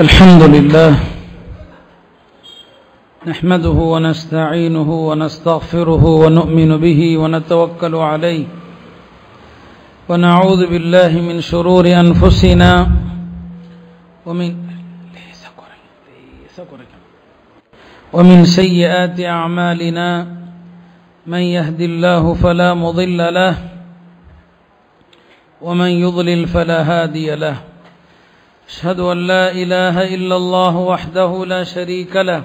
الحمد لله نحمده ونستعينه ونستغفره ونؤمن به ونتوكل عليه ونعوذ بالله من شرور أنفسنا ومن ومن سيئات أعمالنا من يهد الله فلا مضل له ومن يضلل فلا هادي له أشهد أن لا إله إلا الله وحده لا شريك له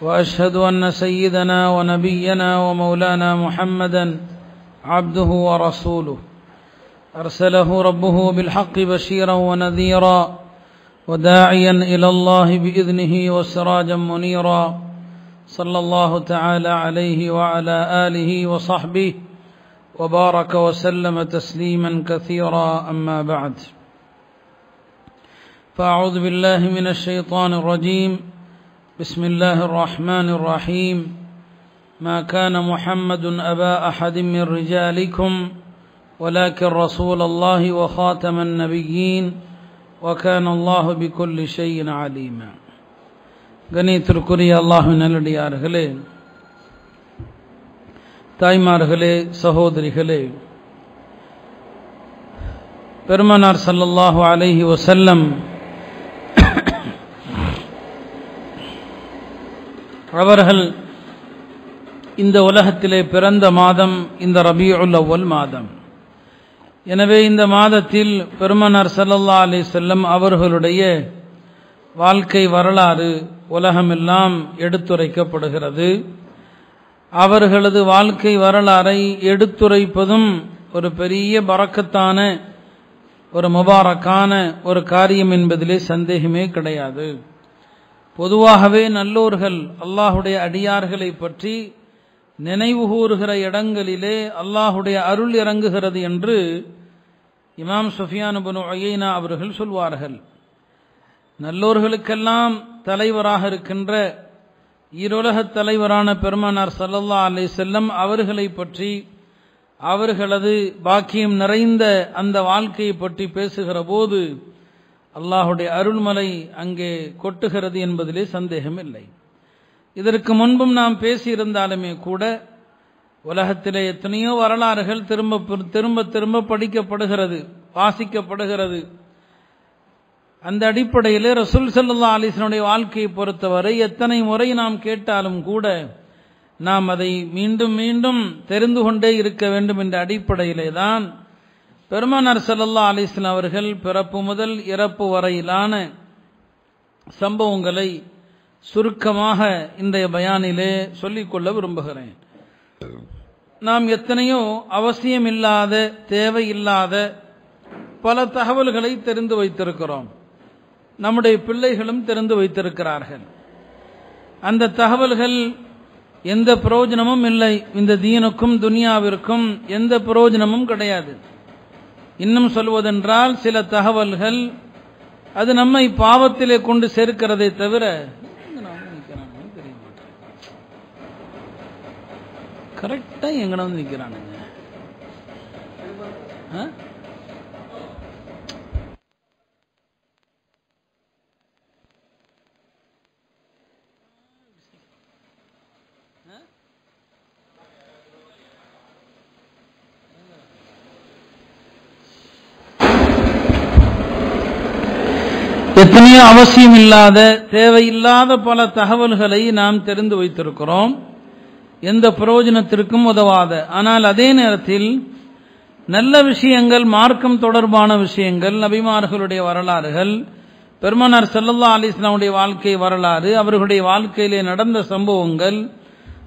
وأشهد أن سيدنا ونبينا ومولانا محمدا عبده ورسوله. أرسله ربه بالحق بشيرا ونذيرا وداعيا إلى الله بإذنه وسراجا منيرا. صلى الله تعالى عليه وعلى آله وصحبه وبارك وسلم تسليما كثيرا. أما بعد فأعوذ بالله من الشيطان الرجيم بسم الله الرحمن الرحيم ما كان محمد أبا أحد من رجالكم ولكن رسول الله وخاتم النبيين وكان الله بكل شيء عليما கணித்திற்குரிய அல்லாஹு நல்லடியார்களே தாய்மார்களே சகோதரிகளே பெருமனார் சல்லல்லாஹு அலைஹி வசல்லம் அவர்கள் இந்த உலகத்திலே பிறந்த மாதம் இந்த ரபியுல் அவ்வல் மாதம். எனவே இந்த மாதத்தில் பெருமனார் சல்லல்லா அலி செல்லம் அவர்களுடைய வாழ்க்கை வரலாறு உலகமெல்லாம் எடுத்துரைக்கப்படுகிறது. அவர்களது வாழ்க்கை வரலாறை எடுத்துரைப்பதும் ஒரு பெரிய பறக்கத்தான ஒரு முபாரக்கான ஒரு காரியம் என்பதிலே சந்தேகமே கிடையாது. பொதுவாகவே நல்லோர்கள் அல்லாஹுடைய அடியார்களை பற்றி நினைவு கூறுகிற இடங்களிலே அல்லாஹுடைய அருள் இறங்குகிறது என்று இமாம் சுஃபியானுபனு ஒய்னா அவர்கள் சொல்வார்கள். நல்லோர்களுக்கெல்லாம் தலைவராக இருக்கின்ற ஈரோலகத் தலைவரான பெருமானார் சல்லல்லா அலை செல்லம் அவர்களை பற்றி அவர்களது பாக்கியம் நிறைந்த அந்த வாழ்க்கையை பற்றி பேசுகிற போது அல்லாஹுடைய அருள்மலை அங்கே கொட்டுகிறது என்பதிலே சந்தேகமில்லை. இதற்கு முன்பும் நாம் பேசியிருந்தாலுமே கூட உலகத்திலே எத்தனையோ வரலாறுகள் திரும்ப திரும்ப திரும்ப படிக்கப்படுகிறது வாசிக்கப்படுகிறது. அந்த அடிப்படையில் ரசூல் சல்லா அலிசனுடைய வாழ்க்கையை பொறுத்தவரை எத்தனை முறை நாம் கேட்டாலும் கூட நாம் அதை மீண்டும் மீண்டும் தெரிந்து கொண்டே இருக்க வேண்டும் என்ற அடிப்படையிலே தான் பெருமானார் சல்லல்லா அலிஸ்லாம் அவர்கள் பிறப்பு முதல் இறப்பு வரையிலான சம்பவங்களை சுருக்கமாக இன்றைய பயானிலே சொல்லிக்கொள்ள விரும்புகிறேன். நாம் எத்தனையோ அவசியமில்லாத தேவையில்லாத பல தகவல்களை தெரிந்து வைத்திருக்கிறோம். நம்முடைய பிள்ளைகளும் தெரிந்து வைத்திருக்கிறார்கள். அந்த தகவல்கள் எந்த பிரயோஜனமும் இல்லை. இந்த தீனுக்கும் துனியாவிற்கும் எந்த பிரயோஜனமும் கிடையாது. இன்னும் சொல்வதென்றால் சில தகவல்கள் அது நம்மை பாவத்திலே கொண்டு சேர்க்கிறதை தவிர கரெக்டா எங்கட வந்து நிக்கிறானுங்க? எத்தனையோ அவசியம் இல்லாத தேவையில்லாத பல தகவல்களை நாம் தெரிந்து வைத்திருக்கிறோம். எந்த பிரயோஜனத்திற்கும் உதவாத. ஆனால் அதே நேரத்தில் நல்ல விஷயங்கள் மார்க்கம் தொடர்பான விஷயங்கள் நபிமார்களுடைய வரலாறுகள் பெருமனார் செல்லல்லா அலிஸ்லாமுடைய வாழ்க்கை வரலாறு அவர்களுடைய வாழ்க்கையிலே நடந்த சம்பவங்கள்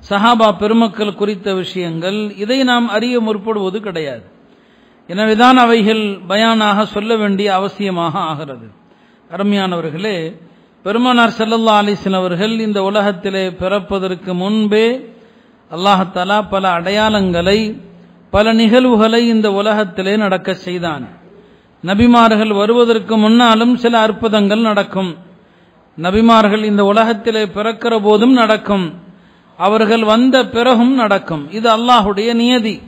சஹாபா பெருமக்கள் குறித்த விஷயங்கள் இதை நாம் அறிய முற்படுவது கிடையாது. எனவேதான் அவைகள் பயானாக சொல்ல வேண்டிய அவசியமாக ஆகிறது. அருமையானவர்களே பெருமானார் செல்லல்லா அலிசன் அவர்கள் இந்த உலகத்திலே பிறப்பதற்கு முன்பே அல்லாஹாலா பல அடையாளங்களை பல நிகழ்வுகளை இந்த உலகத்திலே நடக்க செய்தான். நபிமார்கள் வருவதற்கு முன்னாலும் சில அற்புதங்கள் நடக்கும். நபிமார்கள் இந்த உலகத்திலே பிறக்கிற போதும் நடக்கும். அவர்கள் வந்த பிறகும் நடக்கும். இது அல்லாஹுடைய நியதி.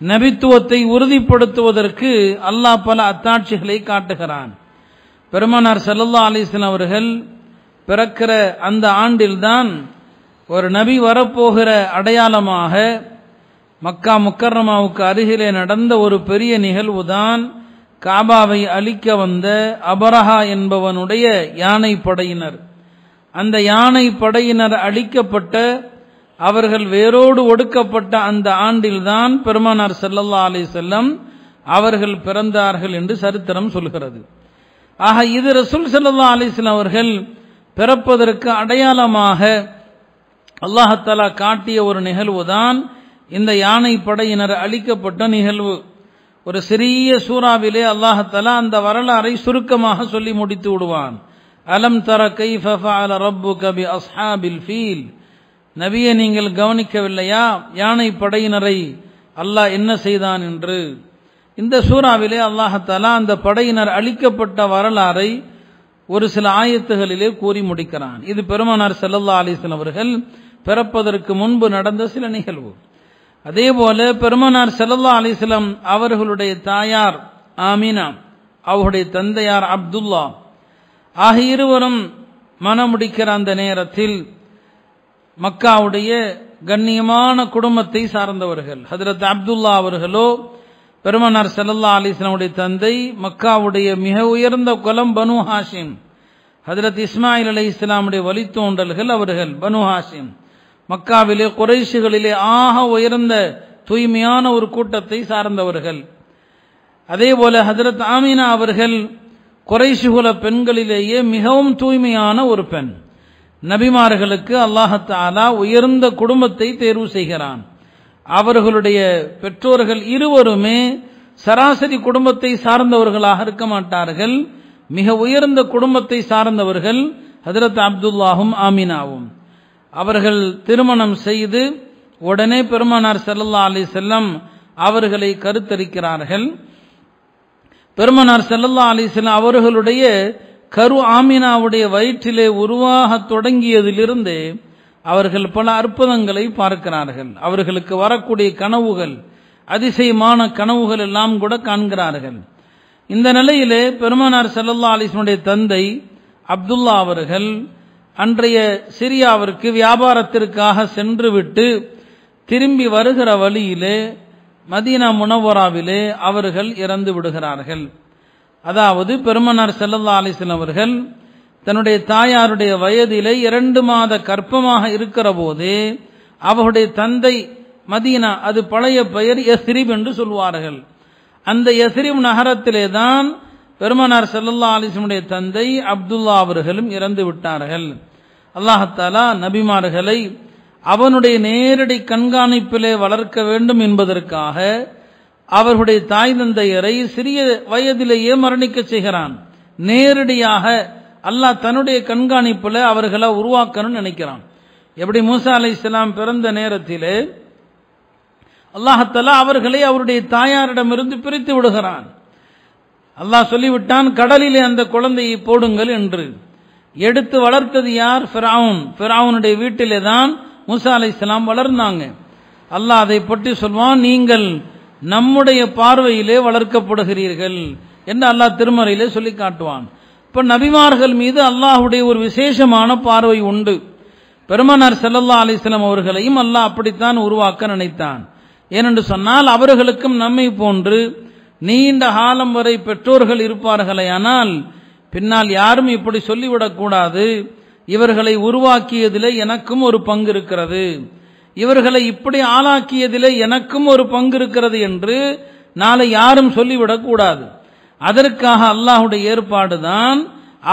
நபித்துவத்தை உறுதிப்படுத்துவதற்கு அல்லாஹ் பல அத்தாட்சிகளை காட்டுகிறான். பெருமானார் சல்லல்லா அலிஸ்லாம் அவர்கள் பிறக்கிற அந்த ஆண்டில்தான் ஒரு நபி வரப்போகிற அடையாளமாக மக்கா முக்கர்ரமாவுக்கு அருகிலே நடந்த ஒரு பெரிய நிகழ்வுதான் காபாவை அழிக்க வந்த அபரஹா என்பவனுடைய யானை படையினர். அந்த யானை படையினர் அழிக்கப்பட்ட அவர்கள் வேரோடு ஒடுக்கப்பட்ட அந்த ஆண்டில்தான் பெருமானார் செல்லல்லா அலி செல்லம் அவர்கள் பிறந்தார்கள் என்று சரித்திரம் சொல்கிறது. ஆக இது ரசூல் சல்லா அலிஸ்லாம் அவர்கள் பிறப்பதற்கு அடையாளமாக அல்லாஹத்தாலா காட்டிய ஒரு நிகழ்வு தான் இந்த யானை படையினர் அளிக்கப்பட்ட நிகழ்வு. ஒரு சிறிய சூறாவிலே அல்லாஹத்தாலா அந்த வரலாறை சுருக்கமாக சொல்லி முடித்து விடுவான். அலம் தர கைஃபால ரப்பு கபி அஸ்ஹாபில் ஃபீல். நபியை நீங்கள் கவனிக்கவில்லையா? யானை படையினரை அல்லாஹ் என்ன செய்தான் என்று? இந்த சூறாவிலே அல்லாஹத்தாலா அந்த படையினர் அழிக்கப்பட்ட வரலாறை ஒரு சில ஆயத்துகளிலே கூறி முடிக்கிறான். இது பெருமானார் செல்லல்லா அலிஸ்லாம் அவர்கள் பிறப்பதற்கு முன்பு நடந்த சில நிகழ்வு. அதே போல பெருமானார் செல்லல்லா அலிஸ்லாம் அவர்களுடைய தாயார் ஆமீனா அவருடைய தந்தையார் அப்துல்லா ஆகிய இருவரும் மனமுடிக்கிற அந்த நேரத்தில் மக்காவுடைய கண்ணியமான குடும்பத்தை சார்ந்தவர்கள். ஹதரத் அப்துல்லா அவர்களோ பெருமனார் செல்லல்லா அலிஸ்லாமுடைய தந்தை மக்காவுடைய மிக உயர்ந்த குலம் பனு ஹாஷிம். ஹதரத் இஸ்மாயில் அலி இஸ்லாமுடைய வழித்தோண்டல்கள் அவர்கள் பனு ஹாஷிம். மக்காவிலே குறைஷுகளிலே ஆக உயர்ந்த தூய்மையான ஒரு கூட்டத்தை சார்ந்தவர்கள். அதே போல ஹதரத் ஆமீனா அவர்கள் குறைஷுகுல பெண்களிலேயே மிகவும் தூய்மையான ஒரு பெண். நபிமார்களுக்கு அல்லாஹத்தாலா உயர்ந்த குடும்பத்தை தேர்வு செய்கிறான். அவர்களுடைய பெற்றோர்கள் இருவருமே சராசரி குடும்பத்தை சார்ந்தவர்களாக இருக்க மாட்டார்கள். மிக உயர்ந்த குடும்பத்தை சார்ந்தவர்கள் ஹதரத் அப்துல்லாவும் ஆமினாவும். அவர்கள் திருமணம் செய்து உடனே பெருமானார் செல்லல்லா அலி செல்லம் அவர்களை கருத்தரிக்கிறார்கள். பெருமனார் செல்லல்லா அலிஸ்லாம் அவர்களுடைய கரு ஆமினாவுடைய வயிற்றிலே உருவாக தொடங்கியதிலிருந்து அவர்கள் பல அற்புதங்களை பார்க்கிறார்கள். அவர்களுக்கு வரக்கூடிய கனவுகள் அதிசயமான கனவுகள் எல்லாம் கூட காண்கிறார்கள். இந்த நிலையிலே பெருமனார் செல்லல்லா அலிஸ்னுடைய தந்தை அப்துல்லா அவர்கள் அன்றைய சிரியாவிற்கு வியாபாரத்திற்காக சென்றுவிட்டு திரும்பி வருகிற வழியிலே மதீனா முனவராவிலே அவர்கள் இறந்து விடுகிறார்கள். அதாவது பெருமனார் செல்லல்லா அலிஸ்லாம் அவர்கள் தன்னுடைய தாயாருடைய வயதிலே இரண்டு மாத கற்பமாக இருக்கிற போது அவருடைய தந்தை மதீனா அது பழைய பெயர் எஸ்ரிப் என்று சொல்வார்கள். அந்த எஸ்ரிப் நகரத்திலே தான் பெருமனார் செல்லல்லா அலிசனுடைய தந்தை அப்துல்லா அவர்களும் இறந்து விட்டார்கள். அல்லாஹாலா நபிமார்களை அவனுடைய நேரடி கண்காணிப்பிலே வளர்க்க வேண்டும் என்பதற்காக அவர்களுடைய தாய் தந்தையரை சிறிய வயதிலேயே மரணிக்க செய்கிறான். நேரடியாக அல்லாஹ் தன்னுடைய கண்காணிப்பில் அவர்களை உருவாக்கணும்னு நினைக்கிறான். எப்படி மூசா அலை இஸ்லாம் பிறந்த நேரத்தில் அல்லாஹத்தலா அவர்களை அவருடைய தாயாரிடமிருந்து பிரித்து விடுகிறான். அல்லாஹ் சொல்லிவிட்டான் கடலிலே அந்த குழந்தையை போடுங்கள் என்று. எடுத்து வளர்த்தது யார்? ஃபிராவுன் ஃபிராவுனுடைய வீட்டிலே தான் மூசா அலை இஸ்லாம் வளர்ந்தாங்க. அல்லாஹ் அதை பற்றி சொல்வான் நீங்கள் நம்முடைய பார்வையிலே வளர்க்கப்படுகிறீர்கள் என்று அல்லாஹ் திருமறையிலே சொல்லி காட்டுவான். இப்போ நபிமார்கள் மீது அல்லாஹுடைய ஒரு விசேஷமான பார்வை உண்டு. பெருமனார் செல்லல்லா அலிஸ்லாம் அவர்களையும் அல்லாஹ் அப்படித்தான் உருவாக்க நினைத்தான். ஏனென்று சொன்னால் அவர்களுக்கும் நம்மை போன்று நீண்ட காலம் வரை பெற்றோர்கள் இருப்பார்களேயானால் பின்னால் யாரும் இப்படி சொல்லிவிடக்கூடாது இவர்களை உருவாக்கியதிலே எனக்கும் ஒரு பங்கு இருக்கிறது. இவர்களை இப்படி ஆளாக்கியதிலே எனக்கும் ஒரு பங்கு இருக்கிறது என்று நாளை யாரும் சொல்லிவிடக்கூடாது அதற்காக அல்லாஹுடைய ஏற்பாடு தான்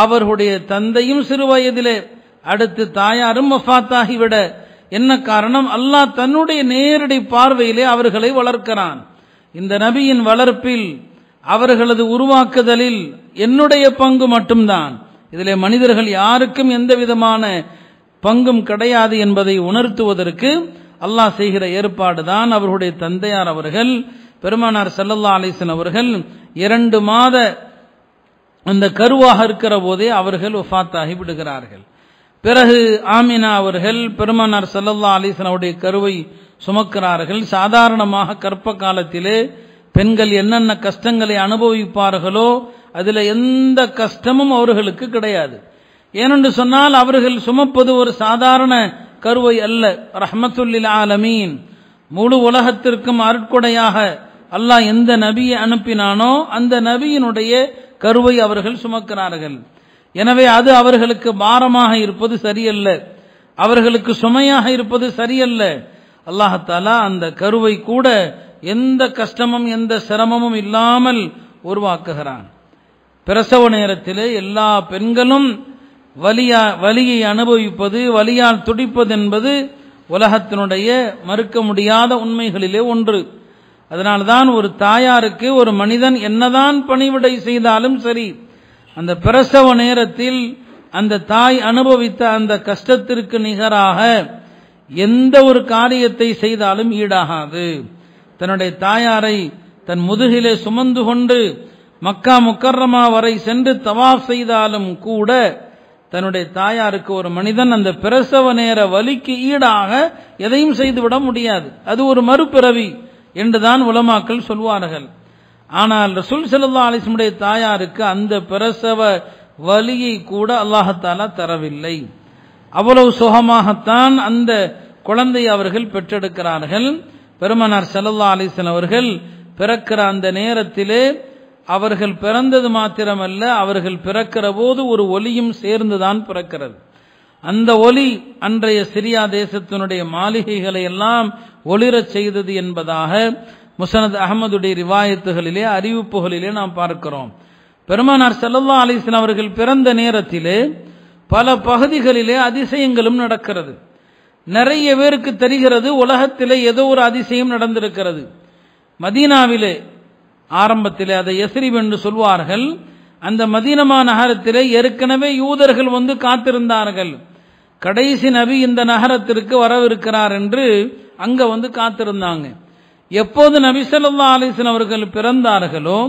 அவர்களுடைய தந்தையும் சிறு வயதிலே அடுத்து தாயாரும் மஃபாத்தாகிவிட என்ன காரணம்? அல்லாஹ் தன்னுடைய நேரடி பார்வையிலே அவர்களை வளர்க்கிறான். இந்த நபியின் வளர்ப்பில் அவர்களது உருவாக்குதலில் என்னுடைய பங்கு மட்டும்தான். இதிலே மனிதர்கள் யாருக்கும் எந்த விதமான பங்கும் கிடையாது என்பதை உணர்த்துவதற்கு அல்லாஹ் செய்கிற ஏற்பாடு தான் அவர்களுடைய தந்தையார் அவர்கள் பெருமானார் செல்லல்லா அலிசன் அவர்கள் இரண்டு மாத அந்த கருவாக இருக்கிற போதே அவர்கள் ஒஃபாத்தாகி விடுகிறார்கள். பிறகு ஆமினா அவர்கள் பெருமானார் செல்லல்லா அலிசன் அவருடைய கருவை சுமக்கிறார்கள். சாதாரணமாக கற்ப காலத்திலே பெண்கள் என்னென்ன கஷ்டங்களை அனுபவிப்பார்களோ அதில் எந்த கஷ்டமும் அவர்களுக்கு கிடையாது. ஏனென்று சொன்னால் அவர்கள் சுமப்பது ஒரு சாதாரண கருவை அல்ல. ரஹமத்துல்லில் ஆலமீன். முழு உலகத்திற்கும் அருட்கொடையாக அல்லாஹ் எந்த நபியை அனுப்பினானோ அந்த நபியினுடைய கருவை அவர்கள் சுமக்கிறார்கள். எனவே அது அவர்களுக்கு பாரமாக இருப்பது சரியல்ல. அவர்களுக்கு சுமையாக இருப்பது சரியல்ல. அல்லாஹாலா அந்த கருவை கூட எந்த கஷ்டமும் எந்த சிரமமும் இல்லாமல் உருவாக்குகிறான். பிரசவ நேரத்திலே எல்லா பெண்களும் வலியா வலியை அனுபவிப்பது வலியால் துடிப்பது என்பது உலகத்தினுடைய மறுக்க முடியாத உண்மைகளிலே ஒன்று. அதனால்தான் ஒரு தாயாருக்கு ஒரு மனிதன் என்னதான் பணிவிடை செய்தாலும் சரி அந்த பிரசவ நேரத்தில் அந்த தாய் அனுபவித்த அந்த கஷ்டத்திற்கு நிகராக எந்த ஒரு காரியத்தை செய்தாலும் ஈடாகாது. தன்னுடைய தாயாரை தன் முதுகிலே சுமந்து கொண்டு மக்கா முக்கர்ரமா வரை சென்று தவா செய்தாலும் கூட தன்னுடைய தாயாருக்கு ஒரு மனிதன் அந்த பிரசவ நேர வலிக்கு ஈடாக எதையும் செய்துவிட முடியாது. அது ஒரு மறுபிறவி. என்றுதான் உலமாக்கள் சொல்வார்கள். ஆனால் ரசூல் செல்லா அலிஸ்முடைய தாயாருக்கு அந்த பிரசவ வலியை கூட அல்லாஹத்தாலா தரவில்லை. அவ்வளவு சுகமாகத்தான் அந்த குழந்தை அவர்கள் பெற்றெடுக்கிறார்கள். பெருமனார் சல்லா அலிஸ்லாம் அவர்கள் பிறக்கிற அந்த நேரத்திலே அவர்கள் பிறந்தது மாத்திரமல்ல அவர்கள் பிறக்கிற போது ஒரு ஒலியும் சேர்ந்துதான் பிறக்கிறது. அந்த ஒலி அன்றைய சிரியா தேசத்தினுடைய மாளிகைகளை எல்லாம் ஒளிரச் செய்தது என்பதாக முசனத் அகமதுடைய ரிவாயத்துகளிலே அறிவிப்புகளிலே நாம் பார்க்கிறோம். பெருமானார் செல்லல்லா அலிஸ்லாம் அவர்கள் பிறந்த நேரத்திலே பல பகுதிகளிலே அதிசயங்களும் நடக்கிறது. நிறைய பேருக்கு தெரிகிறது உலகத்திலே ஏதோ ஒரு அதிசயம் நடந்திருக்கிறது. மதீனாவிலே ஆரம்பத்திலே அதை எஸ்ரிப் என்று சொல்வார்கள். அந்த மதீனமா நகரத்திலே ஏற்கனவே யூதர்கள் வந்து காத்திருந்தார்கள். கடைசி நபி இந்த நகரத்திற்கு வரவிருக்கிறார் என்று அங்க வந்து காத்திருந்தாங்க. எப்போது நபி ஸல்லல்லாஹு அலைஹி அவர்கள் பிறந்தார்களோ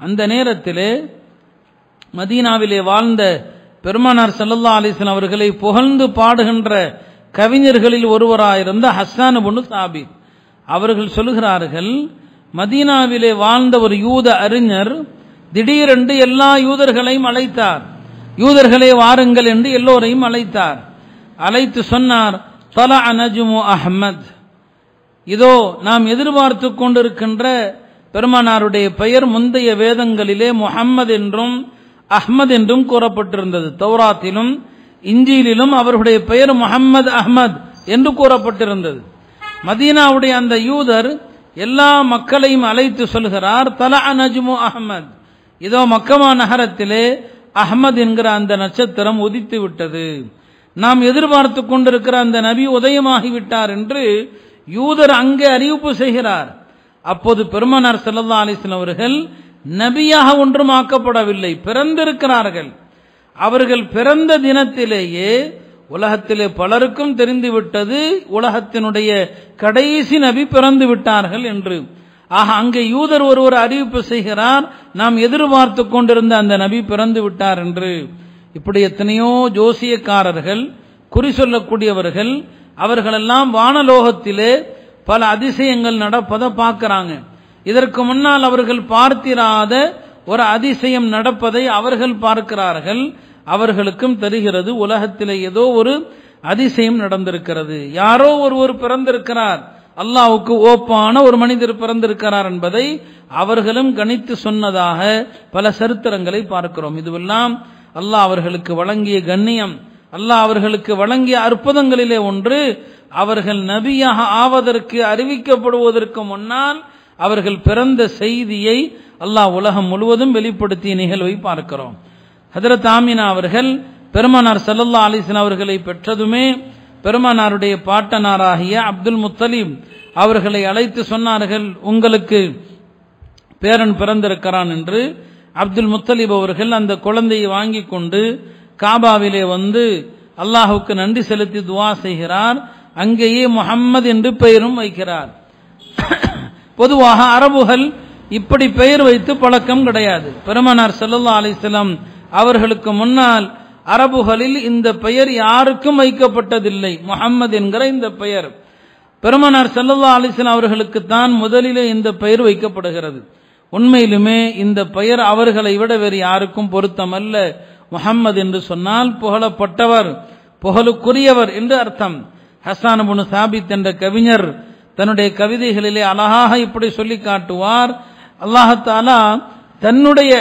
அந்த நேரத்திலே மதீனாவிலே வாழ்ந்த பெருமானார் ஸல்லல்லாஹு அலைஹி அவர்களை புகழ்ந்து பாடுகின்ற கவிஞர்களில் ஒருவராயிருந்த ஹஸ்ஸான் பொண்ணு சாபித். அவர்கள் சொல்கிறார்கள் மதீனாவிலே வாழ்ந்த ஒரு யூத அறிஞர் திடீரென்று எல்லா யூதர்களையும் அழைத்தார். யூதர்களே வாருங்கள் என்று எல்லோரையும் அழைத்தார். அழைத்து சொன்னார் தல அனஜுமு அஹ்மத். இதோ நாம் எதிர்பார்த்து கொண்டிருக்கின்ற பெருமானாருடைய பெயர் முந்தைய வேதங்களிலே முஹம்மது என்றும் அஹ்மத் என்றும் கூறப்பட்டிருந்தது. தௌராத்திலும் இஞ்சியிலும் அவருடைய பெயர் முஹம்மது அஹ்மத் என்று கூறப்பட்டிருந்தது. மதீனாவுடைய அந்த யூதர் எல்லா மக்களையும் அழைத்து சொல்கிறார் தல நஜ்மு அஹ்மத். இதோ மக்கமா நகரத்திலே அஹ்மத் என்கிற அந்த நட்சத்திரம் உதித்து விட்டது நாம் எதிர்பார்த்து கொண்டிருக்கிற அந்த நபி உதயமாகிவிட்டார் என்று யூதர் அங்கே அறிவிப்பு செய்கிறார். அப்போது பெருமனார் செல்லல்லா அலிஸ்லாம் அவர்கள் நபியாக ஒன்றும் ஆக்கப்படவில்லை பிறந்திருக்கிறார்கள். அவர்கள் பிறந்த தினத்திலேயே உலகத்திலே பலருக்கும் தெரிந்துவிட்டது உலகத்தினுடைய கடைசி நபி பிறந்து விட்டார்கள் என்று. ஆக அங்கே யூதர் ஒருவர் அறிவிப்பு செய்கிறார் நாம் எதிர்பார்த்து கொண்டிருந்த அந்த நபி பிறந்து விட்டார் என்று. இப்படி எத்தனையோ ஜோசியக்காரர்கள் குறி சொல்லக்கூடியவர்கள் அவர்களெல்லாம் வானலோகத்திலே பல அதிசயங்கள் நடப்பதை பார்க்கிறாங்க. இதற்கு முன்னால் அவர்கள் பார்த்திராத ஒரு அதிசயம் நடப்பதை அவர்கள் பார்க்கிறார்கள். அவர்களுக்கும் தெரிகிறது உலகத்திலே ஏதோ ஒரு அதிசயம் நடந்திருக்கிறது. யாரோ ஒருவர் பிறந்திருக்கிறார். அல்லாவுக்கு ஓப்பான ஒரு மனிதர் பிறந்திருக்கிறார் என்பதை அவர்களும் கணித்து சொன்னதாக பல சரித்திரங்களை பார்க்கிறோம். இதுவெல்லாம் அல்லாஹ் அவர்களுக்கு வழங்கிய கண்ணியம் அல்லாஹ் அவர்களுக்கு வழங்கிய அற்புதங்களிலே ஒன்று அவர்கள் நபியாக ஆவதற்கு அறிவிக்கப்படுவதற்கு முன்னால் அவர்கள் பிறந்த செய்தியை அல்லாஹ் உலகம் முழுவதும் வெளிப்படுத்திய நிகழ்வை பார்க்கிறோம். ஹதரத் ஆமினா அவர்கள் பெருமானார் சல்லல்லா அலிஸ்லாம் அவர்களை பெற்றதுமே பெருமானாருடைய பாட்டனாராகிய அப்துல் முத்தலீம் அவர்களை அழைத்து சொன்னார்கள் உங்களுக்கு பேரன் பிறந்திருக்கிறான் என்று. அப்துல் முத்தலிப் அவர்கள் அந்த குழந்தையை வாங்கி கொண்டு காபாவிலே வந்து அல்லாஹுக்கு நன்றி செலுத்தி துவா செய்கிறார். அங்கேயே முகம்மது என்று பெயரும் வைக்கிறார். பொதுவாக அரபுகள் இப்படி பெயர் வைத்து பழக்கம் கிடையாது. பெருமனார் சல்லல்லா அலிஸ்லாம் அவர்களுக்கு முன்னால் அரபுகளில் இந்த பெயர் யாருக்கும் வைக்கப்பட்டதில்லை. முகம்மது என்கிற இந்த பெயர். பெருமனார் சல்லல்லா அலிஸ்லாம் அவர்களுக்கு தான் முதலிலே இந்த பெயர் வைக்கப்படுகிறது. உண்மையிலுமே இந்த பெயர் அவர்களை விட வேறு யாருக்கும் பொருத்தமல்ல. முகம்மது என்று சொன்னால் புகழப்பட்டவர் புகழுக்குரியவர் என்று அர்த்தம். ஹசான் புனு சாபித் என்ற கவிஞர் தன்னுடைய கவிதைகளிலே அழகாக இப்படி சொல்லி காட்டுவார். அல்லாஹாலா தன்னுடைய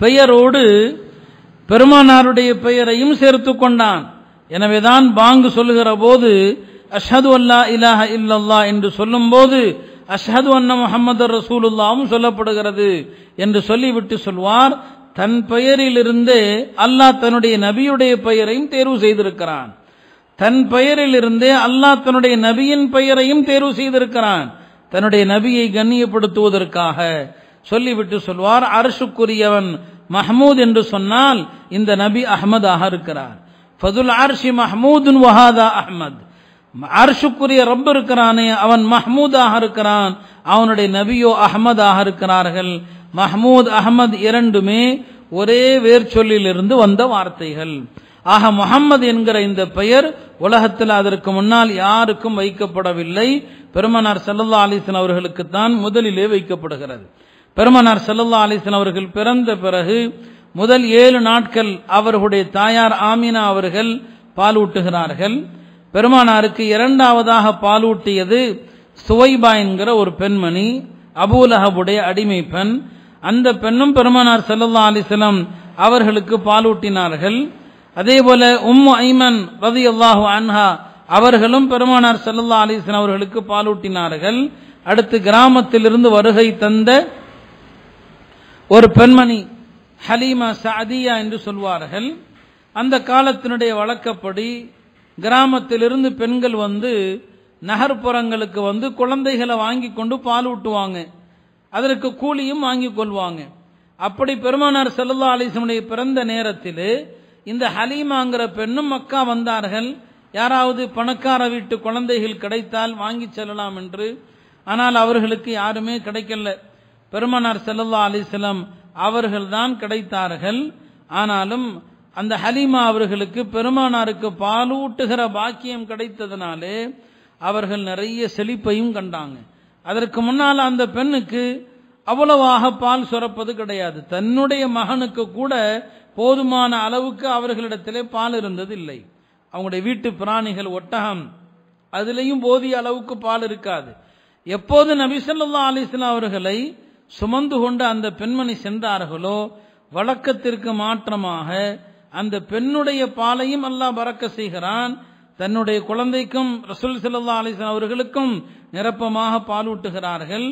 பெயரோடு பெருமானாருடைய பெயரையும் சேர்த்து கொண்டான். எனவேதான் பாங்கு சொல்லுகிற போது அஷது அல்லா இலாஹ இல்லல்லா என்று சொல்லும் போது அஷஹது அன்ன முகமது ரசூலுல்லாவும் சொல்லப்படுகிறது என்று சொல்லிவிட்டு சொல்வார். தன் பெயரிலிருந்தே அல்லாஹ் தன்னுடைய நபியுடைய பெயரையும் தேர்வு செய்திருக்கிறான். தன் பெயரிலிருந்தே அல்லாஹ் தன்னுடைய நபியின் பெயரையும் தேர்வு செய்திருக்கிறான். தன்னுடைய நபியை கண்ணியப்படுத்துவதற்காக சொல்லிவிட்டு சொல்வார். அரசுக்குரியவன் மஹமூத் என்று சொன்னால் இந்த நபி அஹமதாக இருக்கிறார். ஃபதுல் அர்ஷி மஹமூதுன் வஹாதா அஹ்மத். அர்ஷுக்குரிய ரப்ப இருக்கிறானே அவன் மஹமூதாக இருக்கிறான் அவனுடைய நபியோ அஹமதாக இருக்கிறார்கள். மஹமூத் அஹமத் இரண்டுமே ஒரே வேர் சொல்லிலிருந்து வந்த வார்த்தைகள். ஆக முகம்மது என்கிற இந்த பெயர் உலகத்தில் அதற்கு முன்னால் யாருக்கும் வைக்கப்படவில்லை. பெருமனார் சல்லல்லா அலிசன் அவர்களுக்கு தான் முதலிலே வைக்கப்படுகிறது. பெருமனார் சல்லல்லா அலிசன் அவர்கள் பிறந்த பிறகு முதல் ஏழு நாட்கள் அவர்களுடைய தாயார் ஆமினா அவர்கள் பாலூட்டுகிறார்கள். பெருமானாருக்கு இரண்டாவதாக பாலூட்டியது சுவைபா என்கிற ஒரு பெண்மணி அபூலஹபுடைய அடிமை பெண். அந்த பெண்ணும் பெருமானார் சல்லல்லா அலிஸ்லாம் அவர்களுக்கு பாலூட்டினார்கள். அதே போல உம்மு ஐமன் ரதி அல்லாஹு அன்ஹா அவர்களும் பெருமானார் சல்லல்லா அலிஸ்லாம் அவர்களுக்கு பாலூட்டினார்கள். அடுத்து கிராமத்திலிருந்து வருகை தந்த ஒரு பெண்மணி ஹலீமா சாதியா என்று சொல்வார்கள். அந்த காலத்தினுடைய வழக்கப்படி கிராமத்திலிருந்து பெண்கள் வந்து நகர்ப்புறங்களுக்கு வந்து குழந்தைகளை வாங்கி கொண்டு பால் ஊட்டுவாங்க. அதற்கு கூலியும் வாங்கி கொள்வாங்க. அப்படி பெருமானார் செல்லா அலிசனுடைய பிறந்த நேரத்தில் இந்த ஹலீமாங்கிற பெண்ணும் மக்கா வந்தார்கள். யாராவது பணக்கார வீட்டு குழந்தைகள் கிடைத்தால் வாங்கி செல்லலாம் என்று. ஆனால் அவர்களுக்கு யாருமே கிடைக்கல. பெருமானார் செல்லல்லா அலிஸ்லாம் அவர்கள்தான் கிடைத்தார்கள். ஆனாலும் அந்த ஹலீமா அவர்களுக்கு பெருமானாருக்கு பாலூட்டுகிற பாக்கியம் கிடைத்ததுனாலே அவர்கள் நிறைய செழிப்பையும் கண்டாங்க. அதற்கு முன்னால் அந்த பெண்ணுக்கு அவ்வளவாக பால் சுரப்பது கிடையாது. தன்னுடைய மகனுக்கு கூட போதுமான அளவுக்கு அவர்களிடத்திலே பால் இருந்தது இல்லை அவங்களுடைய வீட்டு பிராணிகள் ஒட்டகம் அதுலேயும் போதிய அளவுக்கு பால் இருக்காது. எப்போது நபிசல்லா அலிஸ்லாம் அவர்களை சுமந்து கொண்டு அந்த பெண்மணி சென்றார்களோ வழக்கத்திற்கு மாற்றமாக அந்த பெண்ணுடைய பாலையும் அல்லாஹ் பறக்க செய்கிறான். தன்னுடைய குழந்தைக்கும் ரசூல் சல்லா அலிஸ்லாம் அவர்களுக்கும் நிரப்பமாக பாலூட்டுகிறார்கள்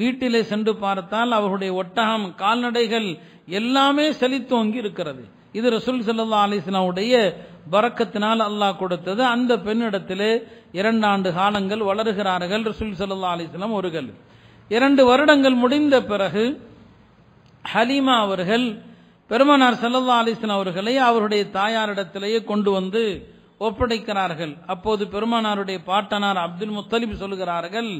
வீட்டிலே சென்று பார்த்தால் அவர்களுடைய ஒட்டகம் கால்நடைகள் எல்லாமே செழித்தோங்கி இருக்கிறது. இது ரசூல் சல்லா அலிஸ்லாவுடைய பறக்கத்தினால் அல்லாஹ் கொடுத்தது. அந்த பெண்ணிடத்திலே இரண்டாண்டு காலங்கள் வளருகிறார்கள் ரசூல் சல்லா அலிஸ்லாம் அவர்கள். இரண்டு வருடங்கள் முடிந்த பிறகு ஹலீமா அவர்கள் பெருமனார் செல்லல்லா அலிஸ்லாம் அவர்களை அவருடைய தாயாரிடத்திலேயே கொண்டு வந்து ஒப்படைக்கிறார்கள். அப்போது பெருமானாருடைய பாட்டனார் அப்துல் முத்தலிப் சொல்கிறார்கள்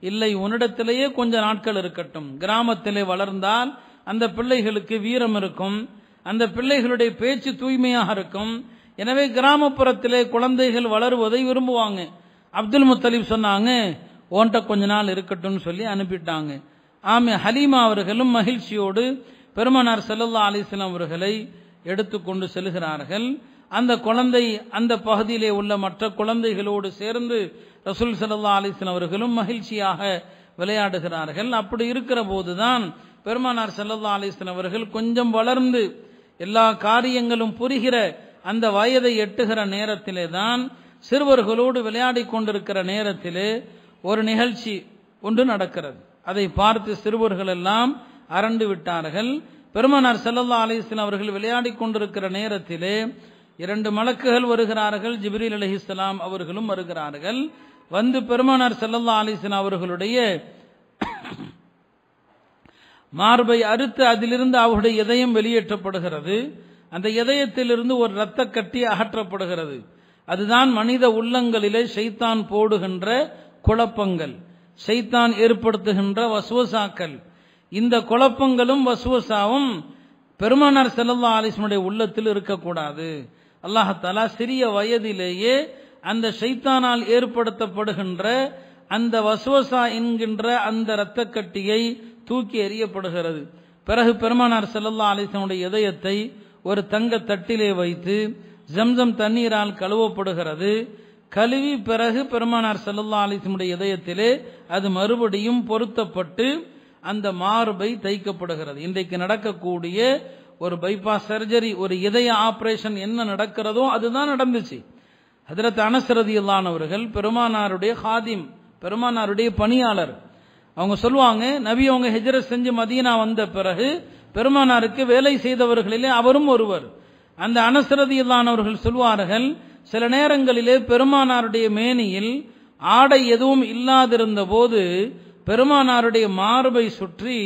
இல்லை உன்னிடத்திலேயே கொஞ்ச நாட்கள் இருக்கட்டும். கிராமத்திலே வளர்ந்தால் அந்த பிள்ளைகளுக்கு வீரம் இருக்கும். அந்த பிள்ளைகளுடைய பேச்சு தூய்மையாக இருக்கும். எனவே கிராமப்புறத்திலே குழந்தைகள் வளருவதை விரும்புவாங்க. அப்துல் முத்தலிப் சொன்னாங்க ஓன்ட்ட கொஞ்ச நாள் இருக்கட்டும் சொல்லி அனுப்பிட்டாங்க. ஆமே ஹலீமா அவர்களும் மகிழ்ச்சியோடு பெருமனார் செல்லல்லா அலிஸ்லாம் அவர்களை எடுத்துக்கொண்டு செல்கிறார்கள். அந்த குழந்தை அந்த பகுதியிலே உள்ள மற்ற குழந்தைகளோடு சேர்ந்து ரசூல் சல்லா அலிஸ்லாம் அவர்களும் மகிழ்ச்சியாக விளையாடுகிறார்கள். அப்படி இருக்கிற போதுதான் பெருமானார் செல்லல்லா அலிஸ்லாம் அவர்கள் கொஞ்சம் வளர்ந்து எல்லா காரியங்களும் புரிகிற அந்த வயதை எட்டுகிற நேரத்திலே தான் சிறுவர்களோடு விளையாடி கொண்டிருக்கிற நேரத்திலே ஒரு நிகழ்ச்சி ஒன்று நடக்கிறது. அதை பார்த்து சிறுவர்கள் எல்லாம் அரண்டு விட்டார்கள். பெருமானார் செல்லல்லா அலிஸ்லாம் அவர்கள் விளையாடி கொண்டிருக்கிற நேரத்திலே இரண்டு மலக்குகள் வருகிறார்கள். ஜிப்ரீல் அலிஹிஸ்லாம் அவர்களும் வருகிறார்கள். வந்து பெருமானார் செல்லல்லா அலிஸ்லாம் அவர்களுடைய மார்பை அறுத்து அதிலிருந்து அவருடைய இதயம் வெளியேற்றப்படுகிறது. அந்த இதயத்திலிருந்து ஒரு இரத்த கட்டி அகற்றப்படுகிறது. அதுதான் மனித உள்ளங்களிலே ஷைத்தான் போடுகின்ற குழப்பங்கள். ஷைத்தான் ஏற்படுத்துகின்ற வசுவசாக்கள். இந்த குழப்பங்களும் வசுவசாவும் பெருமானார் செல்லல்லா ஆலிஸ்மனுடைய உள்ளத்தில் இருக்கக்கூடாது. அல்லாஹாலா சிறிய வயதிலேயே அந்த ஷைத்தானால் ஏற்படுத்தப்படுகின்ற அந்த வசுவசா என்கின்ற அந்த இரத்த கட்டியை தூக்கி எறியப்படுகிறது. பிறகு பெருமானார் செல்லல்லா அலிசனுடைய இதயத்தை ஒரு தங்க தட்டிலே வைத்து ஜம்சம் தண்ணீரால் கழுவப்படுகிறது. கழுவி பிறகு பெருமானார் செல்லல்லா அலிசனுடைய இதயத்திலே அது மறுபடியும் பொருத்தப்பட்டு அந்த மார்பை தைக்கப்படுகிறது. இன்றைக்கு நடக்கக்கூடிய ஒரு பைபாஸ் சர்ஜரி ஒரு இதய ஆபரேஷன் என்ன நடக்கிறதோ அதுதான் நடந்துச்சு. ஹதரத் அனசரதி இல்லானவர்கள் பெருமானாருடைய ஹாதிம் பெருமானாருடைய பணியாளர். அவங்க சொல்லுவாங்க நபி அவங்க ஹெஜரத் செஞ்சு மதீனா வந்த பிறகு பெருமானாருக்கு வேலை செய்தவர்களிலே அவரும் ஒருவர். அந்த அனசரதி இல்லானவர்கள் சொல்வார்கள் சில நேரங்களிலே பெருமானாருடைய மேனியில் ஆடை எதுவும் இல்லாதிருந்த போது பெருமானாருடைய மார்பை சுற்றி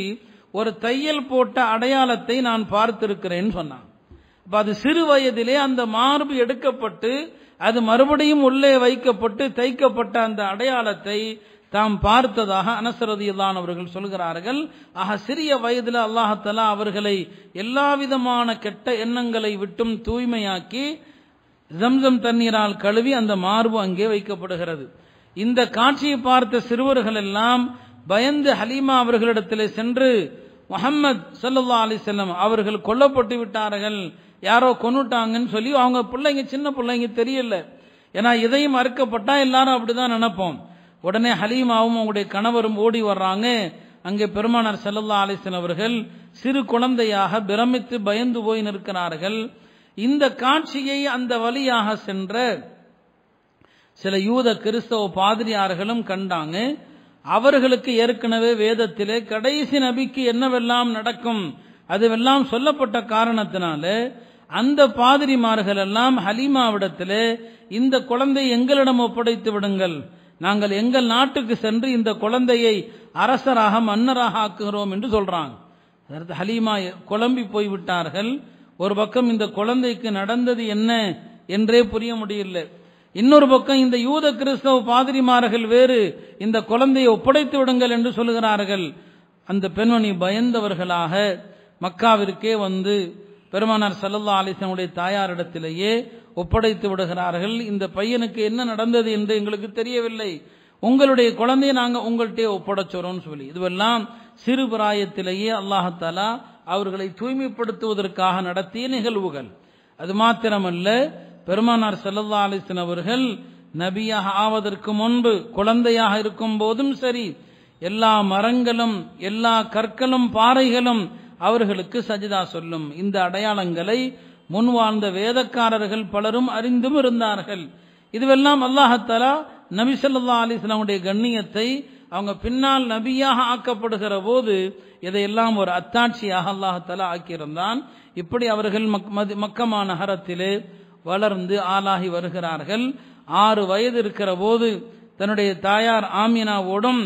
ஒரு தையல் போட்ட அடையாளத்தை நான் பார்த்திருக்கிறேன்னு சொன்னான். அப்ப அது சிறு வயதிலே அந்த மார்பு எடுக்கப்பட்டு அது மறுபடியும் உள்ளே வைக்கப்பட்டு தைக்கப்பட்ட அந்த அடையாளத்தை தாம் பார்த்ததாக அனசரதியில்லான் அவர்கள் சொல்கிறார்கள். ஆக சிறிய வயதில் அல்லாஹத்தலா அவர்களை எல்லா விதமான கெட்ட எண்ணங்களை விட்டும் தூய்மையாக்கி ஜம்சம் தண்ணீரால் கழுவி அந்த மார்பு அங்கே வைக்கப்படுகிறது. இந்த காட்சியை பார்த்த சிறுவர்கள் எல்லாம் பயந்து ஹலீமா அவர்களிடத்தில் சென்று முகம்மது சல்லா அலிசல்லம் அவர்கள் கொல்லப்பட்டு விட்டார்கள். யாரோ கொன்னுட்டாங்கன்னு சொல்லி அவங்க பிள்ளைங்க சின்ன பிள்ளைங்க தெரியல. ஏன்னா இதையும் அறுக்கப்பட்டா எல்லாரும் அப்படிதான் நினைப்போம். உடனே ஹலீமாவும் அவங்களுடைய கணவரும் ஓடி வர்றாங்க. அங்கே பெருமானார் செல்லல்லா அலிசன் அவர்கள் சிறு குழந்தையாக பிரமித்து பயந்து போய் நிற்கிறார்கள். இந்த காட்சியை அந்த வழியாக சென்ற சில யூத கிறிஸ்தவ பாதிரியார்களும் கண்டாங்க. அவர்களுக்கு ஏற்கனவே வேதத்திலே கடைசி நபிக்கு என்னவெல்லாம் நடக்கும் அதுவெல்லாம் சொல்லப்பட்ட காரணத்தினால அந்த பாதிரிமார்கள் எல்லாம் ஹலீமாவிடத்திலே இந்த குழந்தை எங்களிடம் ஒப்படைத்து விடுங்கள். நாங்கள் எங்கள் நாட்டுக்கு சென்று இந்த குழந்தையை அரசராக மன்னராக ஆக்குகிறோம் என்று சொல்றாங்க. அதற்கு ஹலீமா குழம்பி போய்விட்டார்கள். ஒரு பக்கம் இந்த குழந்தைக்கு நடந்தது என்ன என்றே புரிய முடியல இன்னொரு பக்கம் இந்த யூத கிறிஸ்தவ பாதிரிமார்கள் வேறு இந்த குழந்தையை ஒப்படைத்து விடுங்கள் என்று சொல்லுகிறார்கள். அந்த பெண்மணி பயந்தவர்களாக மக்காவிற்கே வந்து பெருமானார் சல்லல்லா அலிசனுடைய தாயாரிடத்திலேயே ஒப்படைத்து விடுகிறார்கள். இந்த பையனுக்கு என்ன நடந்தது என்று எங்களுக்கு தெரியவில்லை. உங்களுடைய குழந்தையை நாங்கள் உங்கள்கிட்டயே ஒப்படைச்சோறோம்னு சொல்லி. இதுவெல்லாம் சிறு பிராயத்திலேயே அல்லாஹாலா அவர்களை தூய்மைப்படுத்துவதற்காக நடத்திய நிகழ்வுகள். அது மாத்திரமல்ல பெருமானார் செல்லல்லா அலிசன் அவர்கள் நபியாக ஆவதற்கு முன்பு குழந்தையாக இருக்கும் போதும் சரி எல்லா மரங்களும் எல்லா கற்களும் பாறைகளும் அவர்களுக்கு சஜிதா சொல்லும். இந்த அடையாளங்களை முன் வாழ்ந்த வேதக்காரர்கள் பலரும் அறிந்தும் இருந்தார்கள். இதுவெல்லாம் அல்லாஹத்தலா நபி சொல்லா அலிஸ்லாமுடைய கண்ணியத்தை அவங்க பின்னால் நபியாக ஆக்கப்படுகிற போது இதையெல்லாம் ஒரு அத்தாட்சியாக அல்லாஹத்தலா ஆக்கியிருந்தான். இப்படி அவர்கள் மக்கமா நகரத்திலே வளர்ந்து ஆளாகி வருகிறார்கள். ஆறு வயது இருக்கிற போது தன்னுடைய தாயார் ஆமினாவோடும்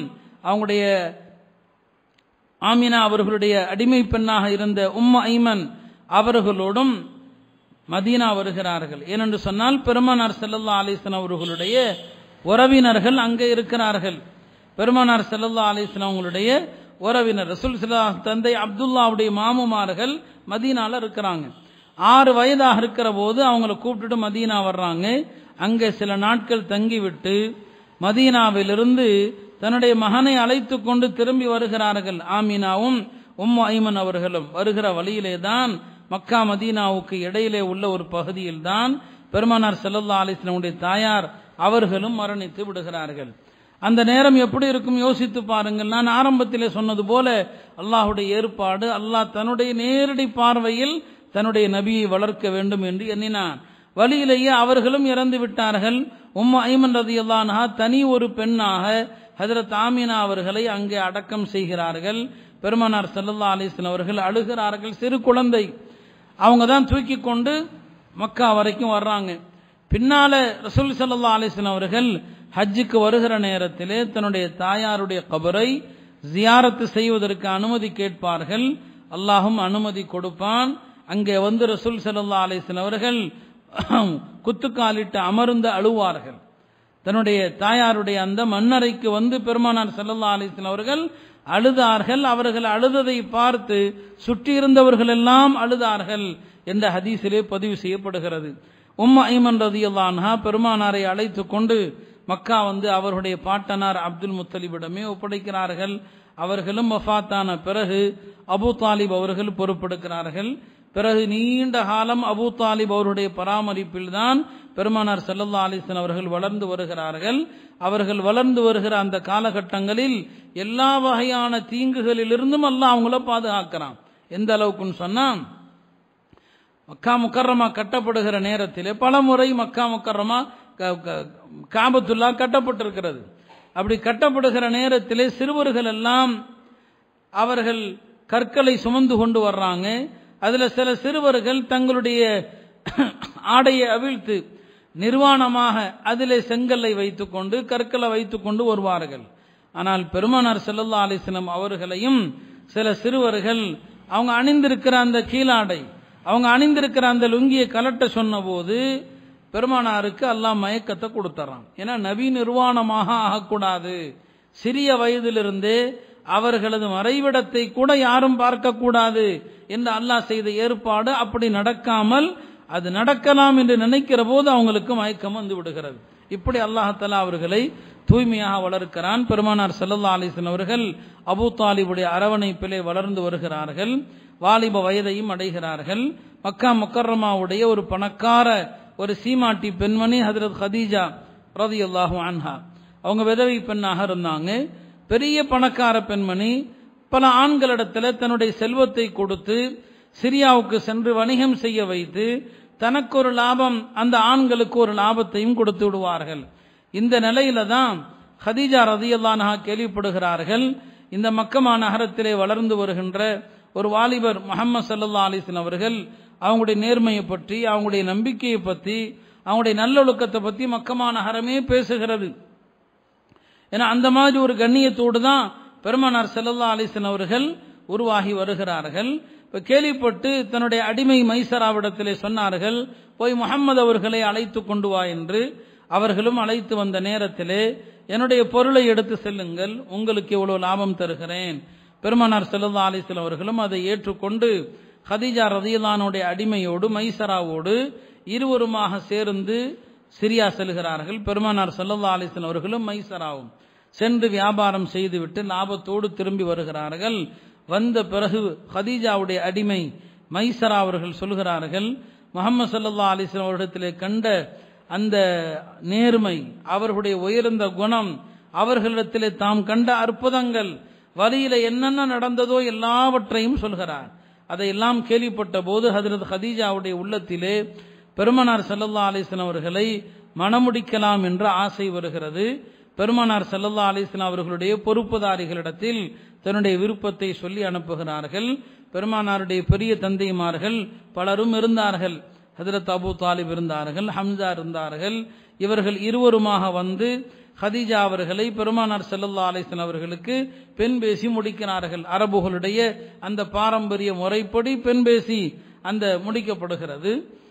அவங்களுடைய ஆமினா அவர்களுடைய அடிமை பெண்ணாக இருந்த உம்ம ஐமன் அவர்களோடும் மதீனா வருகிறார்கள். ஏனென்று சொன்னால் பெருமானார் செல்லல்லா அலிஸ்லாம் அவர்களுடைய உறவினர்கள் அங்கே இருக்கிறார்கள். பெருமானார் செல்லல்லா அலிஸ்லாம் அவங்களுடைய உறவினர் ரசூல் சிலா தந்தை அப்துல்லாவுடைய மாமுமார்கள் மதீனால இருக்கிறாங்க. ஆறு வயதாக இருக்கிற போது அவங்கள கூப்பிட்டுட்டு மதீனா வர்றாங்க. அங்கே சில நாட்கள் தங்கிவிட்டு மதீனாவிலிருந்து தன்னுடைய மகனை அழைத்து கொண்டு திரும்பி வருகிறார்கள். ஆமீனாவும் உம் ஐமன் அவர்களும் வருகிற வழியிலே தான் மக்கா மதீனாவுக்கு இடையிலே உள்ள ஒரு பகுதியில் தான் பெருமானார் செல்லல்லா அலிஸ்லமுடைய தாயார் அவர்களும் மரணித்து விடுகிறார்கள். அந்த நேரம் எப்படி இருக்கும் யோசித்து பாருங்கள். நான் ஆரம்பத்திலே சொன்னது போல அல்லாஹுடைய ஏற்பாடு அல்லாஹ் தன்னுடைய நேரடி பார்வையில் தன்னுடைய நபியை வளர்க்க வேண்டும் என்று எண்ணினான். வழியிலேயே அவர்களும் இறந்து விட்டார்கள். உம் ஐமன் ரதி தனி ஒரு பெண்ணாக ஹதரத் ஆமினா அவர்களை அங்கே அடக்கம் செய்கிறார்கள். பெருமானார் செல்லல்லா அலிஸ்லாம் அவர்கள் அழுகிறார்கள். சிறு குழந்தை. அவங்க தான் தூக்கி கொண்டு மக்கா வரைக்கும் வர்றாங்க. பின்னால ரசூல் சல்லா அலிஸ்லாம் அவர்கள் ஹஜ்ஜுக்கு வருகிற நேரத்திலே தன்னுடைய தாயாருடைய கபரை ஜியாரத்து செய்வதற்கு அனுமதி கேட்பார்கள். அல்லாஹும் அனுமதி கொடுப்பான். அங்கே வந்து ரசூல் சல்லா அலிஸ்லாம் அவர்கள் குத்துக்காலிட்டு அமர்ந்து அழுவார்கள். தன்னுடைய தாயாருடைய அந்த மன்னரைக்கு வந்து பெருமானார் சல்லல்லா அலிஸ்லாம் அவர்கள் அழுதார்கள். அவர்கள் அழுததை பார்த்து சுற்றியிருந்தவர்கள் எல்லாம் அழுதார்கள் என்ற ஹதீஸிலே பதிவு செய்யப்படுகிறது. உம் ஐமன் ரதி அல்லான்ஹா பெருமானாரை அழைத்து கொண்டு மக்கா வந்து அவருடைய பாட்டனார் அப்துல் முத்தலிபிடமே ஒப்படைக்கிறார்கள். அவர்களும் மஃபாத்தான பிறகு அபு தாலிப் அவர்கள் பொறுப்பெடுக்கிறார்கள். பிறகு நீண்ட காலம் அபு தாலிப் அவருடைய பராமரிப்பில் தான் பெருமானார் செல்லல்லா அலிசன் அவர்கள் வளர்ந்து வருகிறார்கள். அவர்கள் வளர்ந்து வருகிற அந்த காலகட்டங்களில் எல்லா வகையான தீங்குகளிலிருந்தும் அல்லாஹ் அவங்கள பாதுகாக்கிறான். எந்த அளவுக்குன்னு சொன்னா மக்கா முக்கரமா கட்டப்படுகிற நேரத்திலே பல முறை மக்கா முக்கரமா காபத்துல்லா கட்டப்பட்டிருக்கிறது. அப்படி கட்டப்படுகிற நேரத்திலே சிறுவர்கள் எல்லாம் அவர்கள் கற்களை சுமந்து கொண்டு வர்றாங்க. அதில் சில சிறுவர்கள் தங்களுடைய ஆடையை அவிழ்த்து நிர்வாணமாக அதிலே செங்கல்லை வைத்துக்கொண்டு கற்களை வைத்துக்கொண்டு வருவார்கள். ஆனால் பெருமானார் செல்லல்லா அலிஸ்லம் அவர்களையும் சில சிறுவர்கள் அவங்க அணிந்திருக்கிற அந்த கீழாடை அவங்க அணிந்திருக்கிற அந்த லுங்கியை கலட்ட சொன்னபோது பெருமானாருக்கு அல்லாஹ் மயக்கத்தை கொடுத்துறான் ஏன்னா நவீன நிர்வாணமாக ஆகக்கூடாது. சிறிய வயதிலிருந்தே அவர்களது மறைவிடத்தை கூட யாரும் பார்க்கக்கூடாது என்று அல்லாஹ் செய்த ஏற்பாடு அப்படி நடக்காமல் அது நடக்கலாம் என்று நினைக்கிற போது அவங்களுக்கு மயக்கம் வந்து விடுகிறது. இப்படி அல்லாஹாலா அவர்களை தூய்மையாக வளர்க்கிறான். பெருமானார் செல்லல்லா அலிசன் அவர்கள் அபு தாலிபுடைய அரவணைப்பிலே வளர்ந்து வருகிறார்கள். வாலிப வயதையும் அடைகிறார்கள். மக்கா முக்கர்ரமாவுடைய ஒரு பணக்கார ஒரு சீமாட்டி பெண்மணி ஹதரத் ஹதீஜா ரதி அல்லாஹூ அன்ஹா. அவங்க விதவை பெண்ணாக இருந்தாங்க. பெரிய பணக்கார பெண்மணி பல ஆண்களிடத்தில் தன்னுடைய செல்வத்தை கொடுத்து சிரியாவுக்கு சென்று வணிகம் செய்ய வைத்து தனக்கு ஒரு லாபம் அந்த ஆண்களுக்கு ஒரு லாபத்தையும் கொடுத்து விடுவார்கள். இந்த நிலையில தான் ஹதீஜா ரதியல்லானாக கேள்விப்படுகிறார்கள் இந்த மக்கமா நகரத்திலே வளர்ந்து வருகின்ற ஒரு வாலிபர் முகமது சல்லா அலிஸ்லாம் அவர்கள் அவங்களுடைய நேர்மையை பற்றி அவங்களுடைய நம்பிக்கையை பற்றி அவங்களுடைய நல்லொழுக்கத்தை பற்றி மக்கமா நகரமே பேசுகிறது. ஏன்னா அந்த மாதிரி ஒரு கண்ணியத்தோடு தான் பெருமானார் செல்லல்லா அலிசன் அவர்கள் உருவாகி வருகிறார்கள். இப்ப கேள்விப்பட்டு தன்னுடைய அடிமை மைசராவிடத்திலே சொன்னார்கள் போய் முகம்மது அவர்களை அழைத்து கொண்டு வா என்று அவர்களும் அழைத்து வந்த நேரத்திலே என்னுடைய பொருளை எடுத்து செல்லுங்கள் உங்களுக்கு இவ்வளவு லாபம் தருகிறேன். பெருமானார் செல்லல்லா அலிசன் அவர்களும் அதை ஏற்றுக்கொண்டு ஹதீஜா ரதியலானுடைய அடிமையோடு மைசராவோடு இருவருமாக சேர்ந்து சிரியா செல்கிறார்கள். பெருமானார் சல்லல்லா அலிஸ்லாம் அவர்களும் மைசராவும் சென்று வியாபாரம் செய்துவிட்டு லாபத்தோடு திரும்பி வருகிறார்கள். வந்த பிறகு ஹதீஜாவுடைய அடிமை மைசரா அவர்கள் சொல்கிறார்கள் முகமது சல்லா அலிஸ்லாம் அவர்களிடத்திலே கண்ட அந்த நேர்மை அவர்களுடைய உயர்ந்த குணம் அவர்களிடத்திலே தாம் கண்ட அற்புதங்கள் வழியில என்னென்ன நடந்ததோ எல்லாவற்றையும் சொல்கிறார். அதையெல்லாம் கேள்விப்பட்ட போது ஹதரத் ஹதீஜாவுடைய உள்ளத்திலே பெருமனார் செல்லல்லா அலிஸ்லாம் அவர்களை மணமுடிக்கலாம் என்ற ஆசை வருகிறது. பெருமானார் செல்லல்லா அலிஸ்லாம் அவர்களுடைய பொறுப்புதாரிகளிடத்தில் தன்னுடைய விருப்பத்தை சொல்லி அனுப்புகிறார்கள். பெருமானாருடைய பெரிய தந்தைமார்கள் பலரும் இருந்தார்கள். ஹதரத் அபு தாலிப் இருந்தார்கள் ஹம்சா இருந்தார்கள். இவர்கள் இருவருமாக வந்து ஹதீஜா அவர்களை பெருமானார் செல்லல்லா அலிஸ்லாம் அவர்களுக்கு பெண் பேசி முடிக்கிறார்கள். அரபுகளுடைய அந்த பாரம்பரிய முறைப்படி பெண் பேசி அந்த முடிக்கப்படுகிறது.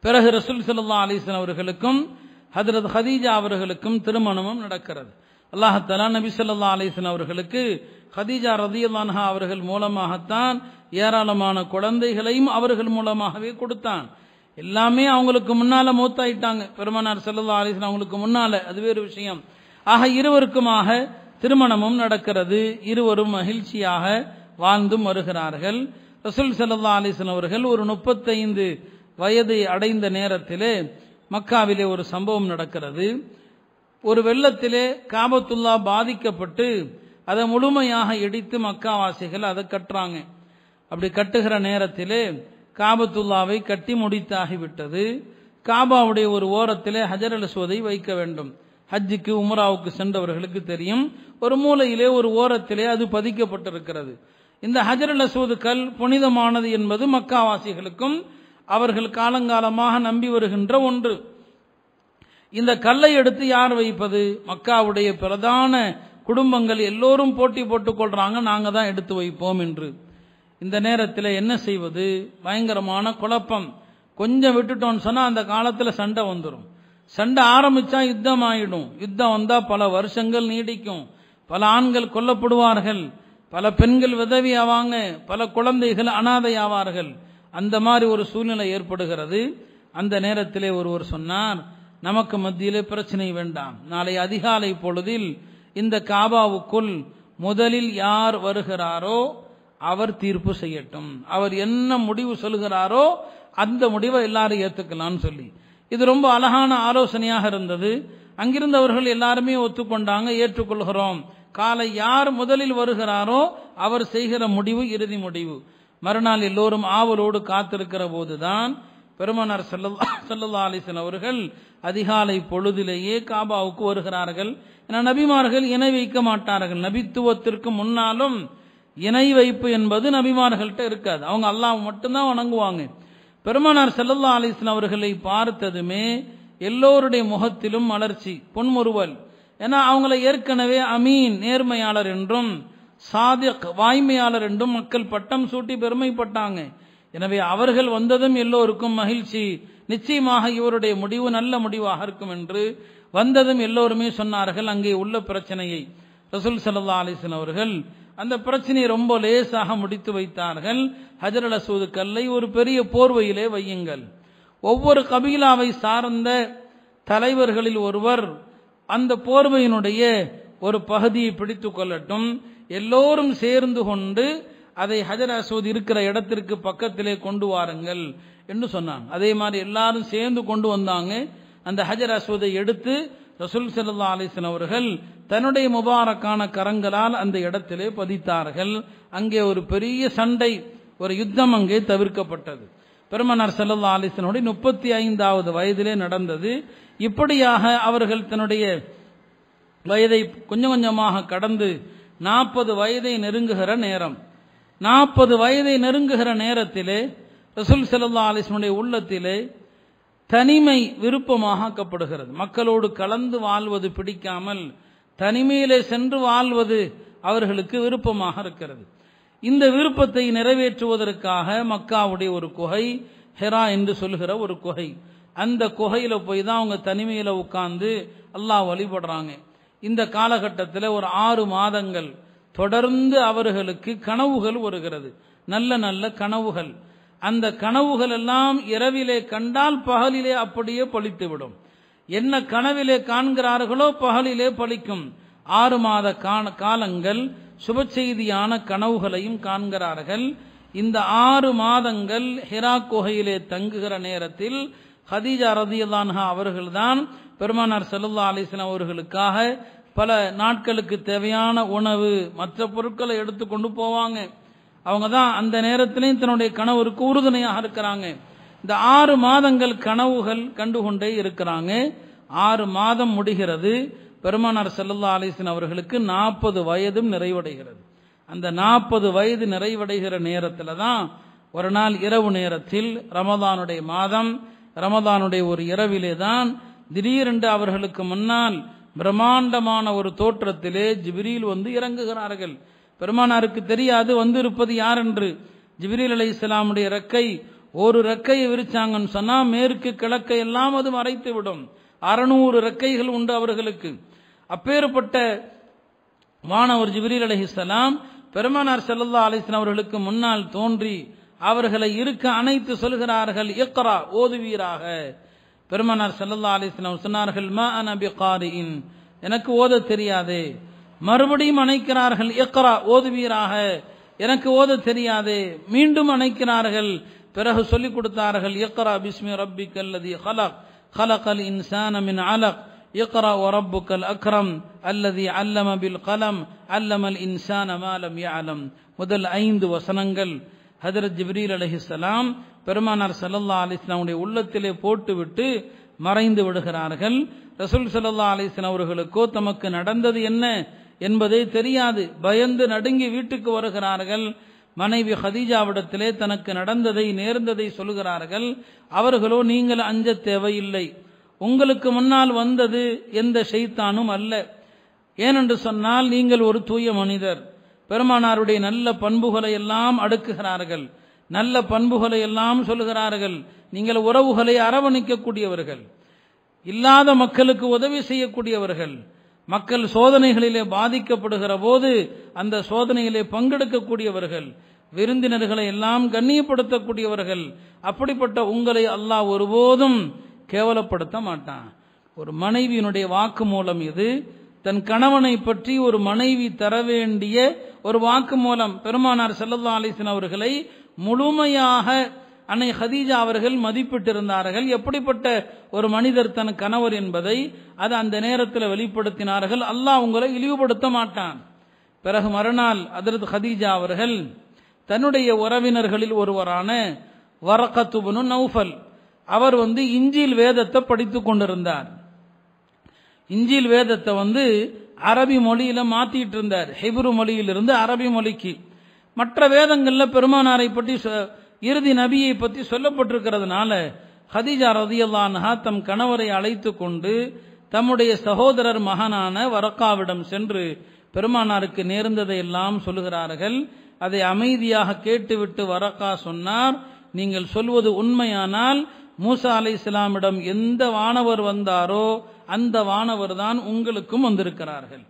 பிறகு ரசூல் சல்லா அலிஸ்லாம் அவர்களுக்கும் ஹதரத் ஹதீஜா அவர்களுக்கும் திருமணமும் நடக்கிறது. அல்லாஹலா நபி சொல்லா அலிஸ்லாம் அவர்களுக்கு ஹதீஜா ரதியல்லான்ஹா அவர்கள் மூலமாகத்தான் ஏராளமான குழந்தைகளையும் அவர்கள் மூலமாகவே கொடுத்தான். எல்லாமே அவங்களுக்கு முன்னால மூத்தாயிட்டாங்க. பெருமானார் செல்லல்லா அலிஸ்லாம் அவங்களுக்கு முன்னால அது வேறு விஷயம். ஆக இருவருக்குமாக திருமணமும் நடக்கிறது. இருவரும் மகிழ்ச்சியாக வாழ்ந்தும் வருகிறார்கள். ரசூல் சல்லா அலிஸ்லாம் அவர்கள் ஒரு முப்பத்தைந்து வயதை அடைந்த நேரத்திலே மக்காவிலே ஒரு சம்பவம் நடக்கிறது. ஒரு வெள்ளத்திலே காபத்துல்லா பாதிக்கப்பட்டு அதை முழுமையாக இடித்து மக்காவாசிகள் அதை கட்டுறாங்க. அப்படி கட்டுகிற நேரத்திலே காபத்துல்லாவை கட்டி முடித்தாகிவிட்டது. காபாவுடைய ஒரு ஓரத்திலே ஹஜர் அலசுவதை வைக்க வேண்டும். ஹஜ்ஜுக்கு உமராவுக்கு சென்றவர்களுக்கு தெரியும். ஒரு மூலையிலே ஒரு ஓரத்திலே அது பதிக்கப்பட்டிருக்கிறது. இந்த ஹஜர் அலசுவது கல் புனிதமானது என்பது மக்காவாசிகளுக்கும் அவர்கள் காலங்காலமாக நம்பி வருகின்ற ஒன்று. இந்த கல்லை எடுத்து யார் வைப்பது? மக்காவுடைய பிரதான குடும்பங்கள் எல்லோரும் போட்டி போட்டுக் கொள்றாங்க நாங்க தான் எடுத்து வைப்போம் என்று. இந்த நேரத்தில் என்ன செய்வது? பயங்கரமான குழப்பம். கொஞ்சம் விட்டுட்டோம்னு சொன்னா அந்த காலத்தில் சண்டை வந்துடும் சண்டை ஆரம்பிச்சா யுத்தம் ஆயிடும். யுத்தம் வந்தா பல வருஷங்கள் நீடிக்கும். பல ஆண்கள் கொல்லப்படுவார்கள். பல பெண்கள் விதவி ஆவாங்க பல குழந்தைகள் அனாதை ஆவார்கள் அந்த மாதிரி ஒரு சூழ்நிலை ஏற்படுகிறது. அந்த நேரத்திலே ஒருவர் சொன்னார் நமக்கு மத்தியிலே பிரச்சனை வேண்டாம். நாளை அதிகாலை பொழுதில் இந்த காபாவுக்குள் முதலில் யார் வருகிறாரோ அவர் தீர்ப்பு செய்யட்டும். அவர் என்ன முடிவு சொல்கிறாரோ அந்த முடிவை எல்லாரும் ஏற்றுக்கலாம்னு சொல்லி. இது ரொம்ப அழகான ஆலோசனையாக இருந்தது. அங்கிருந்தவர்கள் எல்லாருமே ஒத்துக்கொண்டாங்க ஏற்றுக்கொள்கிறோம். காலை யார் முதலில் வருகிறாரோ அவர் செய்கிற முடிவு இறுதி முடிவு. மறுநாள் எல்லோரும் ஆவலோடு காத்திருக்கிற போதுதான் பெருமனார் செல்லல்லா அலிசன் அவர்கள் அதிகாலை பொழுதிலேயே காபாவுக்கு வருகிறார்கள். ஏன்னா நபிமார்கள் இணை வைக்க மாட்டார்கள். நபித்துவத்திற்கு முன்னாலும் இணை வைப்பு என்பது நபிமார்கள்ட்ட இருக்காது. அவங்க அல்லாஹ் மட்டும்தான் வணங்குவாங்க. பெருமனார் செல்லல்லா அலிஸ்லாம் அவர்களை பார்த்ததுமே எல்லோருடைய முகத்திலும் மலர்ச்சி பொன்முறுவல். ஏன்னா அவங்கள ஏற்கனவே அமீன் நேர்மையாளர் என்றும் சாதிக் வாய்மையாளர் என்றும் மக்கள் பட்டம் சூட்டி பெருமைப்பட்டாங்க. எனவே அவர்கள் வந்ததும் எல்லோருக்கும் மகிழ்ச்சி. நிச்சயமாக இவருடைய முடிவு நல்ல முடிவாக இருக்கும் என்று வந்ததும் எல்லோருமே சொன்னார்கள் அங்கே உள்ள பிரச்சனையை. ரசூல் சல்லா அலிஸ்லாம் அவர்கள் அந்த பிரச்சனையை ரொம்ப லேசாக முடித்து வைத்தார்கள். ஹஜர் அலசூது அசூது கல்லை ஒரு பெரிய போர்வையிலே வையுங்கள். ஒவ்வொரு கபீலாவை சார்ந்த தலைவர்களில் ஒருவர் அந்த போர்வையினுடைய ஒரு பகுதியை பிடித்து கொள்ளட்டும். எல்லோரும் சேர்ந்து கொண்டு அதை ஹஜர் அசோத் இருக்கிற இடத்திற்கு பக்கத்திலே கொண்டு வாருங்கள் என்று சொன்னாங்க. அதே மாதிரி எல்லாரும் சேர்ந்து கொண்டு வந்தாங்க. அந்த ஹஜர் அசோதை எடுத்து ரசூல் சல்லா அலிஸ்லாம் அவர்கள் தன்னுடைய முபாரக்கான கரங்களால் அந்த இடத்திலே பதித்தார்கள். அங்கே ஒரு பெரிய சண்டை ஒரு யுத்தம் அங்கே தவிர்க்கப்பட்டது. பெருமனார் சல்லா அலிஸ்லனுடைய முப்பத்தி ஐந்தாவது வயதிலே நடந்தது. இப்படியாக அவர்கள் தன்னுடைய வயதை கொஞ்சம் கொஞ்சமாக கடந்து நாற்பது வயதை நெருங்குகிற நேரம். நாற்பது வயதை நெருங்குகிற நேரத்திலே ரசூல் செல்லா அலிஸ்மனுடைய உள்ளத்திலே தனிமை விருப்பமாக ஆக்கப்படுகிறது மக்களோடு கலந்து வாழ்வது பிடிக்காமல் தனிமையிலே சென்று வாழ்வது அவர்களுக்கு விருப்பமாக இருக்கிறது. இந்த விருப்பத்தை நிறைவேற்றுவதற்காக மக்காவுடைய ஒரு குகை ஹெரா என்று சொல்லுகிற ஒரு குகை. அந்த குகையில போய் தான் அவங்க தனிமையில உட்கார்ந்து அல்லாஹ் வழிபடுறாங்க. இந்த காலகட்டத்தில் ஒரு ஆறு மாதங்கள் தொடர்ந்து அவர்களுக்கு கனவுகள் வருகிறது. நல்ல நல்ல கனவுகள். அந்த கனவுகள் எல்லாம் இரவிலே கண்டால் பகலிலே அப்படியே பழித்துவிடும். என்ன கனவிலே காண்கிறார்களோ பகலிலே பழிக்கும். ஆறு மாத காலங்கள் சுப செய்தியான கனவுகளையும் காண்கிறார்கள். இந்த ஆறு மாதங்கள் ஹிரா குகையிலே தங்குகிற நேரத்தில் ஹதீஜா ரதியதான்ஹா அவர்கள்தான் பெருமானார் செல்லல்லா அலிஸ்லாம் அவர்களுக்காக பல நாட்களுக்கு தேவையான உணவு மற்ற பொருட்களை எடுத்துக்கொண்டு போவாங்க. அவங்க தான் அந்த நேரத்திலையும் தன்னுடைய கனவுக்கு உறுதுணையாக இருக்கிறாங்க. இந்த ஆறு மாதங்கள் கனவுகள் கண்டுகொண்டே இருக்கிறாங்க. ஆறு மாதம் முடிகிறது. பெருமானார் செல்லல்லா அலிஸ்லாம் அவர்களுக்கு நாற்பது வயதும் நிறைவடைகிறது. அந்த நாற்பது வயது நிறைவடைகிற நேரத்தில் தான் ஒரு நாள் இரவு நேரத்தில் ரமதானுடைய மாதம் ரமதானுடைய ஒரு இரவிலே தான் திடீரென்று அவர்களுக்கு முன்னால் பிரம்மாண்டமான ஒரு தோற்றத்திலே ஜிபிரியில் வந்து இறங்குகிறார்கள். பெருமானாருக்கு தெரியாது வந்திருப்பது யார் என்று ஜிபிரில் அலி இஸ்லாமுடைய ரெக்கை ஒரு ரெக்கையை விரிச்சாங்கன்னு சொன்னா மேற்கு கிழக்கை எல்லாம் அது மறைத்து விடும் அறுநூறு ரெக்கைகள் உண்டு அவர்களுக்கு. அப்பேற்பட்ட வானவர் ஜிபிரில் அலிஹிஸ்லாம் பெருமானார் செல்லல்லா அலிஸ்லாம் அவர்களுக்கு முன்னால் தோன்றி அவர்களை இருக்க அனைத்து சொல்கிறார்கள் இக்ரா ஓதுவீராக. பெருமானார் செல்லல்லா அலிஸ்லாம் சொன்னார்கள் மா அனபி காரியின் எனக்கு ஓத தெரியாதே மறுபடியும் அணைக்கிறார்கள் இக்ரா ஓதுவீராக எனக்கு ஓத தெரியாதே மீண்டும் அணைக்கிறார்கள் பிறகு சொல்லிக் கொடுத்தார்கள் இக்ரா பிஸ்மி ரப்பி கல்லதி ஹலக் ஹலகல் இன்சான மின் அலக் اقرأ وربك الأكرم الذي علم بالقلم علم الإنسان ما لم يعلم முதல் ஐந்து வசனங்கள் ஹதரத் ஜிப்ரீல் அலஹிஸ்லாம் பெருமானார் சல்லல்லா அலிஸ்லாமுடைய உள்ளத்திலே போட்டுவிட்டு மறைந்து விடுகிறார்கள். ரசூல் சல்லா அலிஸ்லாம் அவர்களுக்கோ தமக்கு நடந்தது என்ன என்பதே தெரியாது. பயந்து நடுங்கி வீட்டுக்கு வருகிறார்கள். மனைவி ஹதீஜாவிடத்திலே தனக்கு நடந்ததை நேர்ந்ததை சொல்கிறார்கள் அவர்களோ நீங்கள் அஞ்ச தேவையில்லை. உங்களுக்கு முன்னால் வந்தது எந்த ஷைத்தானும் அல்ல. ஏனென்று சொன்னால் நீங்கள் ஒரு தூய மனிதர். பெருமானாருடைய நல்ல பண்புகளை எல்லாம் அடுக்குகிறார்கள். நல்ல பண்புகளை எல்லாம் சொல்கிறார்கள் நீங்கள் உறவுகளை அரவணைக்கக்கூடியவர்கள். இல்லாத மக்களுக்கு உதவி செய்யக்கூடியவர்கள். மக்கள் சோதனைகளிலே பாதிக்கப்படுகிற போது அந்த சோதனையிலே பங்கெடுக்கக்கூடியவர்கள். விருந்தினர்களை எல்லாம் கண்ணியப்படுத்தக்கூடியவர்கள். அப்படிப்பட்ட உங்களை அல்லாஹ் ஒருபோதும் கேவலப்படுத்த மாட்டான். ஒரு மனைவியினுடைய வாக்கு மூலம் இது. தன் கணவனை பற்றி ஒரு மனைவி தர வேண்டிய ஒரு வாக்கு மூலம் பெருமானார் செல்லல்லா அலிசன் அவர்களை முழுமையாக அன்னை ஹதீஜா அவர்கள் மதிப்பிட்டிருந்தார்கள். எப்படிப்பட்ட ஒரு மனிதர் தன் கணவர் என்பதை அது அந்த நேரத்தில் வெளிப்படுத்தினார்கள். அல்லாஹ் உங்களை இழிவுபடுத்த மாட்டான். பிறகு மறுநாள் அதரது ஹதீஜா அவர்கள் தன்னுடைய உறவினர்களில் ஒருவரான வரக்கத்துபனு நௌஃபல் அவர் வந்து இஞ்சில் வேதத்தை படித்துக் கொண்டிருந்தார். இஞ்சில் வேதத்தை வந்து அரபி மொழியில மாத்திட்டு இருந்தார். ஹெப்ரு மொழியிலிருந்து அரபி மொழிக்கு. மற்ற வேதங்களில் பெருமானாரை பற்றி சொ- இறுதி நபியை பற்றி சொல்லப்பட்டிருக்கிறதுனால ஹதிஜா ரதியல்லான்ஹா தம் கணவரை அழைத்து கொண்டு தம்முடைய சகோதரர் மகனான வரக்காவிடம் சென்று பெருமானாருக்கு நேர்ந்ததை எல்லாம் சொல்லுகிறார்கள். அதை அமைதியாக கேட்டுவிட்டு வரக்கா சொன்னார். நீங்கள் சொல்வது உண்மையானால் மூசா அலை இஸ்லாமிடம் எந்த வானவர் வந்தாரோ அந்த வானவர் தான் உங்களுக்கும் வந்திருக்கிறார்கள்.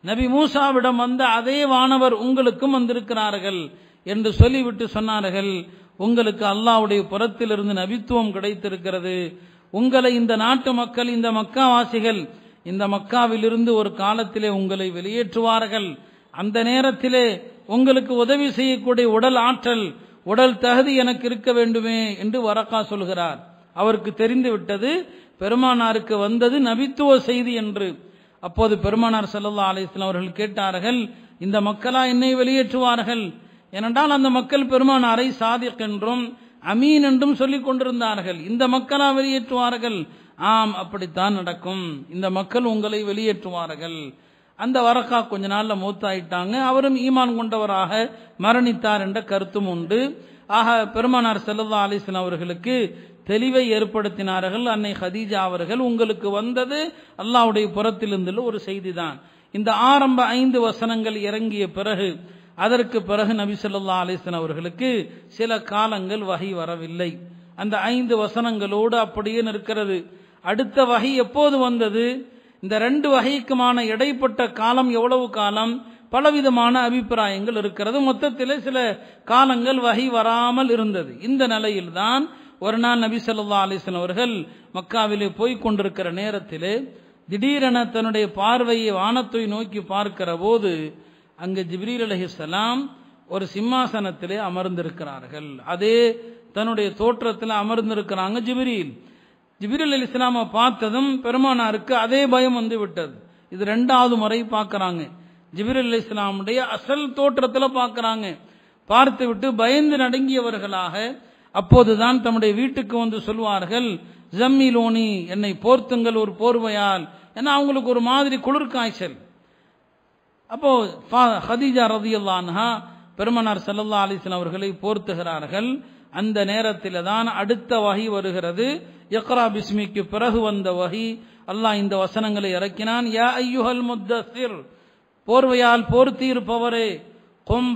நபி மூசாவிடம் வந்த அதே வானவர் உங்களுக்கும் வந்திருக்கிறார்கள் என்று சொல்லிவிட்டு சொன்னார்கள். உங்களுக்கு அல்லாவுடைய புறத்திலிருந்து நபித்துவம் கிடைத்திருக்கிறது. உங்களை இந்த நாட்டு மக்கள் இந்த மக்காவாசிகள் இந்த மக்காவிலிருந்து ஒரு காலத்திலே உங்களை வெளியேற்றுவார்கள். அந்த நேரத்திலே உங்களுக்கு உதவி செய்யக்கூடிய உடல் ஆற்றல் உடல் தகுதி எனக்கு இருக்க வேண்டுமே என்று வரக்கா சொல்கிறார். அவருக்கு தெரிந்து விட்டது பெருமானாருக்கு வந்தது நபித்துவ செய்தி என்று. அப்போது பெருமானார் செல்லல்லா அலிஸ்லாம் அவர்கள் கேட்டார்கள் இந்த மக்களா என்னை வெளியேற்றுவார்கள்? ஏனென்றால் அந்த மக்கள் பெருமானாரை சாதிக் என்றும் அமீன் என்றும் சொல்லிக் கொண்டிருந்தார்கள். இந்த மக்களா வெளியேற்றுவார்கள்? ஆம் அப்படித்தான் நடக்கும். இந்த மக்கள் உங்களை வெளியேற்றுவார்கள். அந்த வரக்கா கொஞ்ச நாள்ல மூத்தாயிட்டாங்க. அவரும் ஈமான் கொண்டவராக மரணித்தார் என்ற கருத்தும் உண்டு. ஆக பெருமானார் ஸல்லல்லாஹு அலிஸ்லாம் அவர்களுக்கு தெளிவை ஏற்படுத்தினார்கள். அன்னை ஹதீஜா அவர்கள் உங்களுக்கு வந்தது அல்லாவுடைய புறத்திலிருந்து ஒரு செய்திதான். இந்த ஆரம்ப ஐந்து வசனங்கள் இறங்கிய பிறகு அதற்கு பிறகு நபி ஸல்லல்லாஹு அவர்களுக்கு சில காலங்கள் வகை வரவில்லை. அந்த ஐந்து வசனங்களோடு அப்படியே நிற்கிறது. அடுத்த வகை எப்போது வந்தது? இந்த ரெண்டு வகைக்குமான இடைப்பட்ட காலம் எவ்வளவு காலம்? பலவிதமான அபிப்பிராயங்கள் இருக்கிறது. மொத்தத்தில் சில காலங்கள் வகை வராமல் இருந்தது. இந்த நிலையில்தான் ஒரு நாள் நபி சொல்லா அலிஸ்லாம் அவர்கள் மக்காவிலே போய் கொண்டிருக்கிற நேரத்தில் திடீரென தன்னுடைய பார்வையை வானத்தை நோக்கி பார்க்கிற போது அங்கு ஜிப்ரீல் அலைஹிஸ்ஸலாம் ஒரு சிம்மாசனத்திலே அமர்ந்திருக்கிறார்கள். அதே தன்னுடைய தோற்றத்தில் அமர்ந்திருக்கிறாங்க ஜிப்ரீல். ஜிப்ரீல் அலி இஸ்லாமை பார்த்ததும் பெருமானாருக்கு அதே பயம் வந்து விட்டது. இது ரெண்டாவது முறை பார்க்குறாங்க. ஜிப்ரீல் அலி இஸ்லாமுடைய அசல் தோற்றத்தில் பார்க்குறாங்க. பார்த்து விட்டு பயந்து நடுங்கியவர்களாக அப்போதுதான் தம்முடைய வீட்டுக்கு வந்து சொல்வார்கள் ஜம்மிலோனி என்னை போர்த்துங்கள் ஒரு போர்வையால். ஏன்னா அவங்களுக்கு ஒரு மாதிரி குளிர் காய்ச்சல் அப்போ ஹதீஜா ரதியுல்லான்ஹா பெருமனார் சல்லல்லா அலிஸ்லாம் அவர்களை போர்த்துகிறார்கள். அந்த நேரத்தில் தான் அடுத்த வகை வருகிறது. யக்ரா பிஸ்மிக்கு பிறகு வந்த வகை. அல்லாஹ் இந்த வசனங்களை இறக்கினான். யா ஐயுஹல் முத்தசிர் போர்வையால் போர்த்தியிருப்பவரே கொம்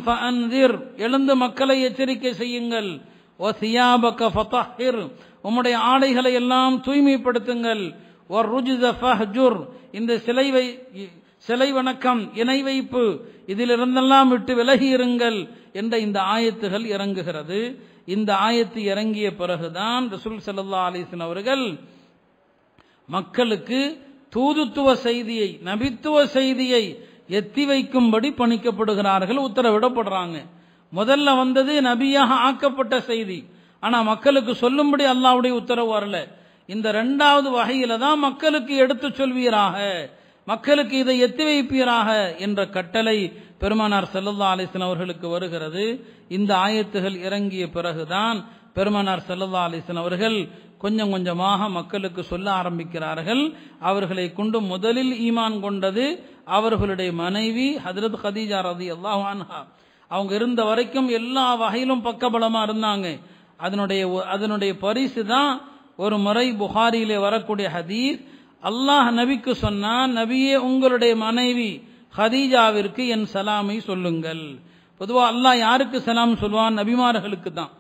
எழுந்து மக்களை எச்சரிக்கை செய்யுங்கள். ஓ சியாபக ஃபதஹிர். உம்முடைய ஆடைகளை எல்லாம் தூய்மைப்படுத்துங்கள். ஒரு ருஜுத ஃபஹ்ஜுர். இந்த சிலை வை சிலை வணக்கம் இணை வைப்பு இதிலிருந்தெல்லாம் விட்டு விலகி இருங்கள் என்ற இந்த ஆயத்துகள் இறங்குகிறது. இந்த ஆயத்து இறங்கிய பிறகுதான் ரசூல் சல்லா அலைஹி அவர்கள் மக்களுக்கு தூதுத்துவ செய்தியை நபித்துவ செய்தியை எத்தி வைக்கும்படி பணிக்கப்படுகிறார்கள் உத்தரவிடப்படுறாங்க. முதல்ல வந்தது நபியாக ஆக்கப்பட்ட செய்தி. ஆனால் மக்களுக்கு சொல்லும்படி அல்லாவுடைய உத்தரவு வரல. இந்த ரெண்டாவது வகையில தான் மக்களுக்கு எடுத்து சொல்வீராக. மக்களுக்கு இதை எத்தி வைப்பீராக என்ற கட்டளை பெருமானார் செல்லல்லா அலைஹி அவர்களுக்கு வருகிறது. இந்த ஆயத்துகள் இறங்கிய பிறகுதான் பெருமானார் செல்லல்லா அலைஹி அவர்கள் கொஞ்சம் கொஞ்சமாக மக்களுக்கு சொல்ல ஆரம்பிக்கிறார்கள். அவர்களை கொண்டு முதலில் ஈமான் கொண்டது அவர்களுடைய மனைவி ஹதரத் ஹதீஜா ரதி அன்ஹா. அவங்க இருந்த வரைக்கும் எல்லா வகையிலும் பக்கபலமா இருந்தாங்க. அதனுடைய அதனுடைய பரிசு தான் ஒரு முறை புகாரியிலே வரக்கூடிய ஹதீஸ். அல்லாஹ் நபிக்கு சொன்னான் நபியே உங்களுடைய மனைவி ஹதீஜாவிற்கு என் சலாமை சொல்லுங்கள். பொதுவாக அல்லாஹ் யாருக்கு சலாம் சொல்லுவான்? நபிமார்களுக்கு தான்.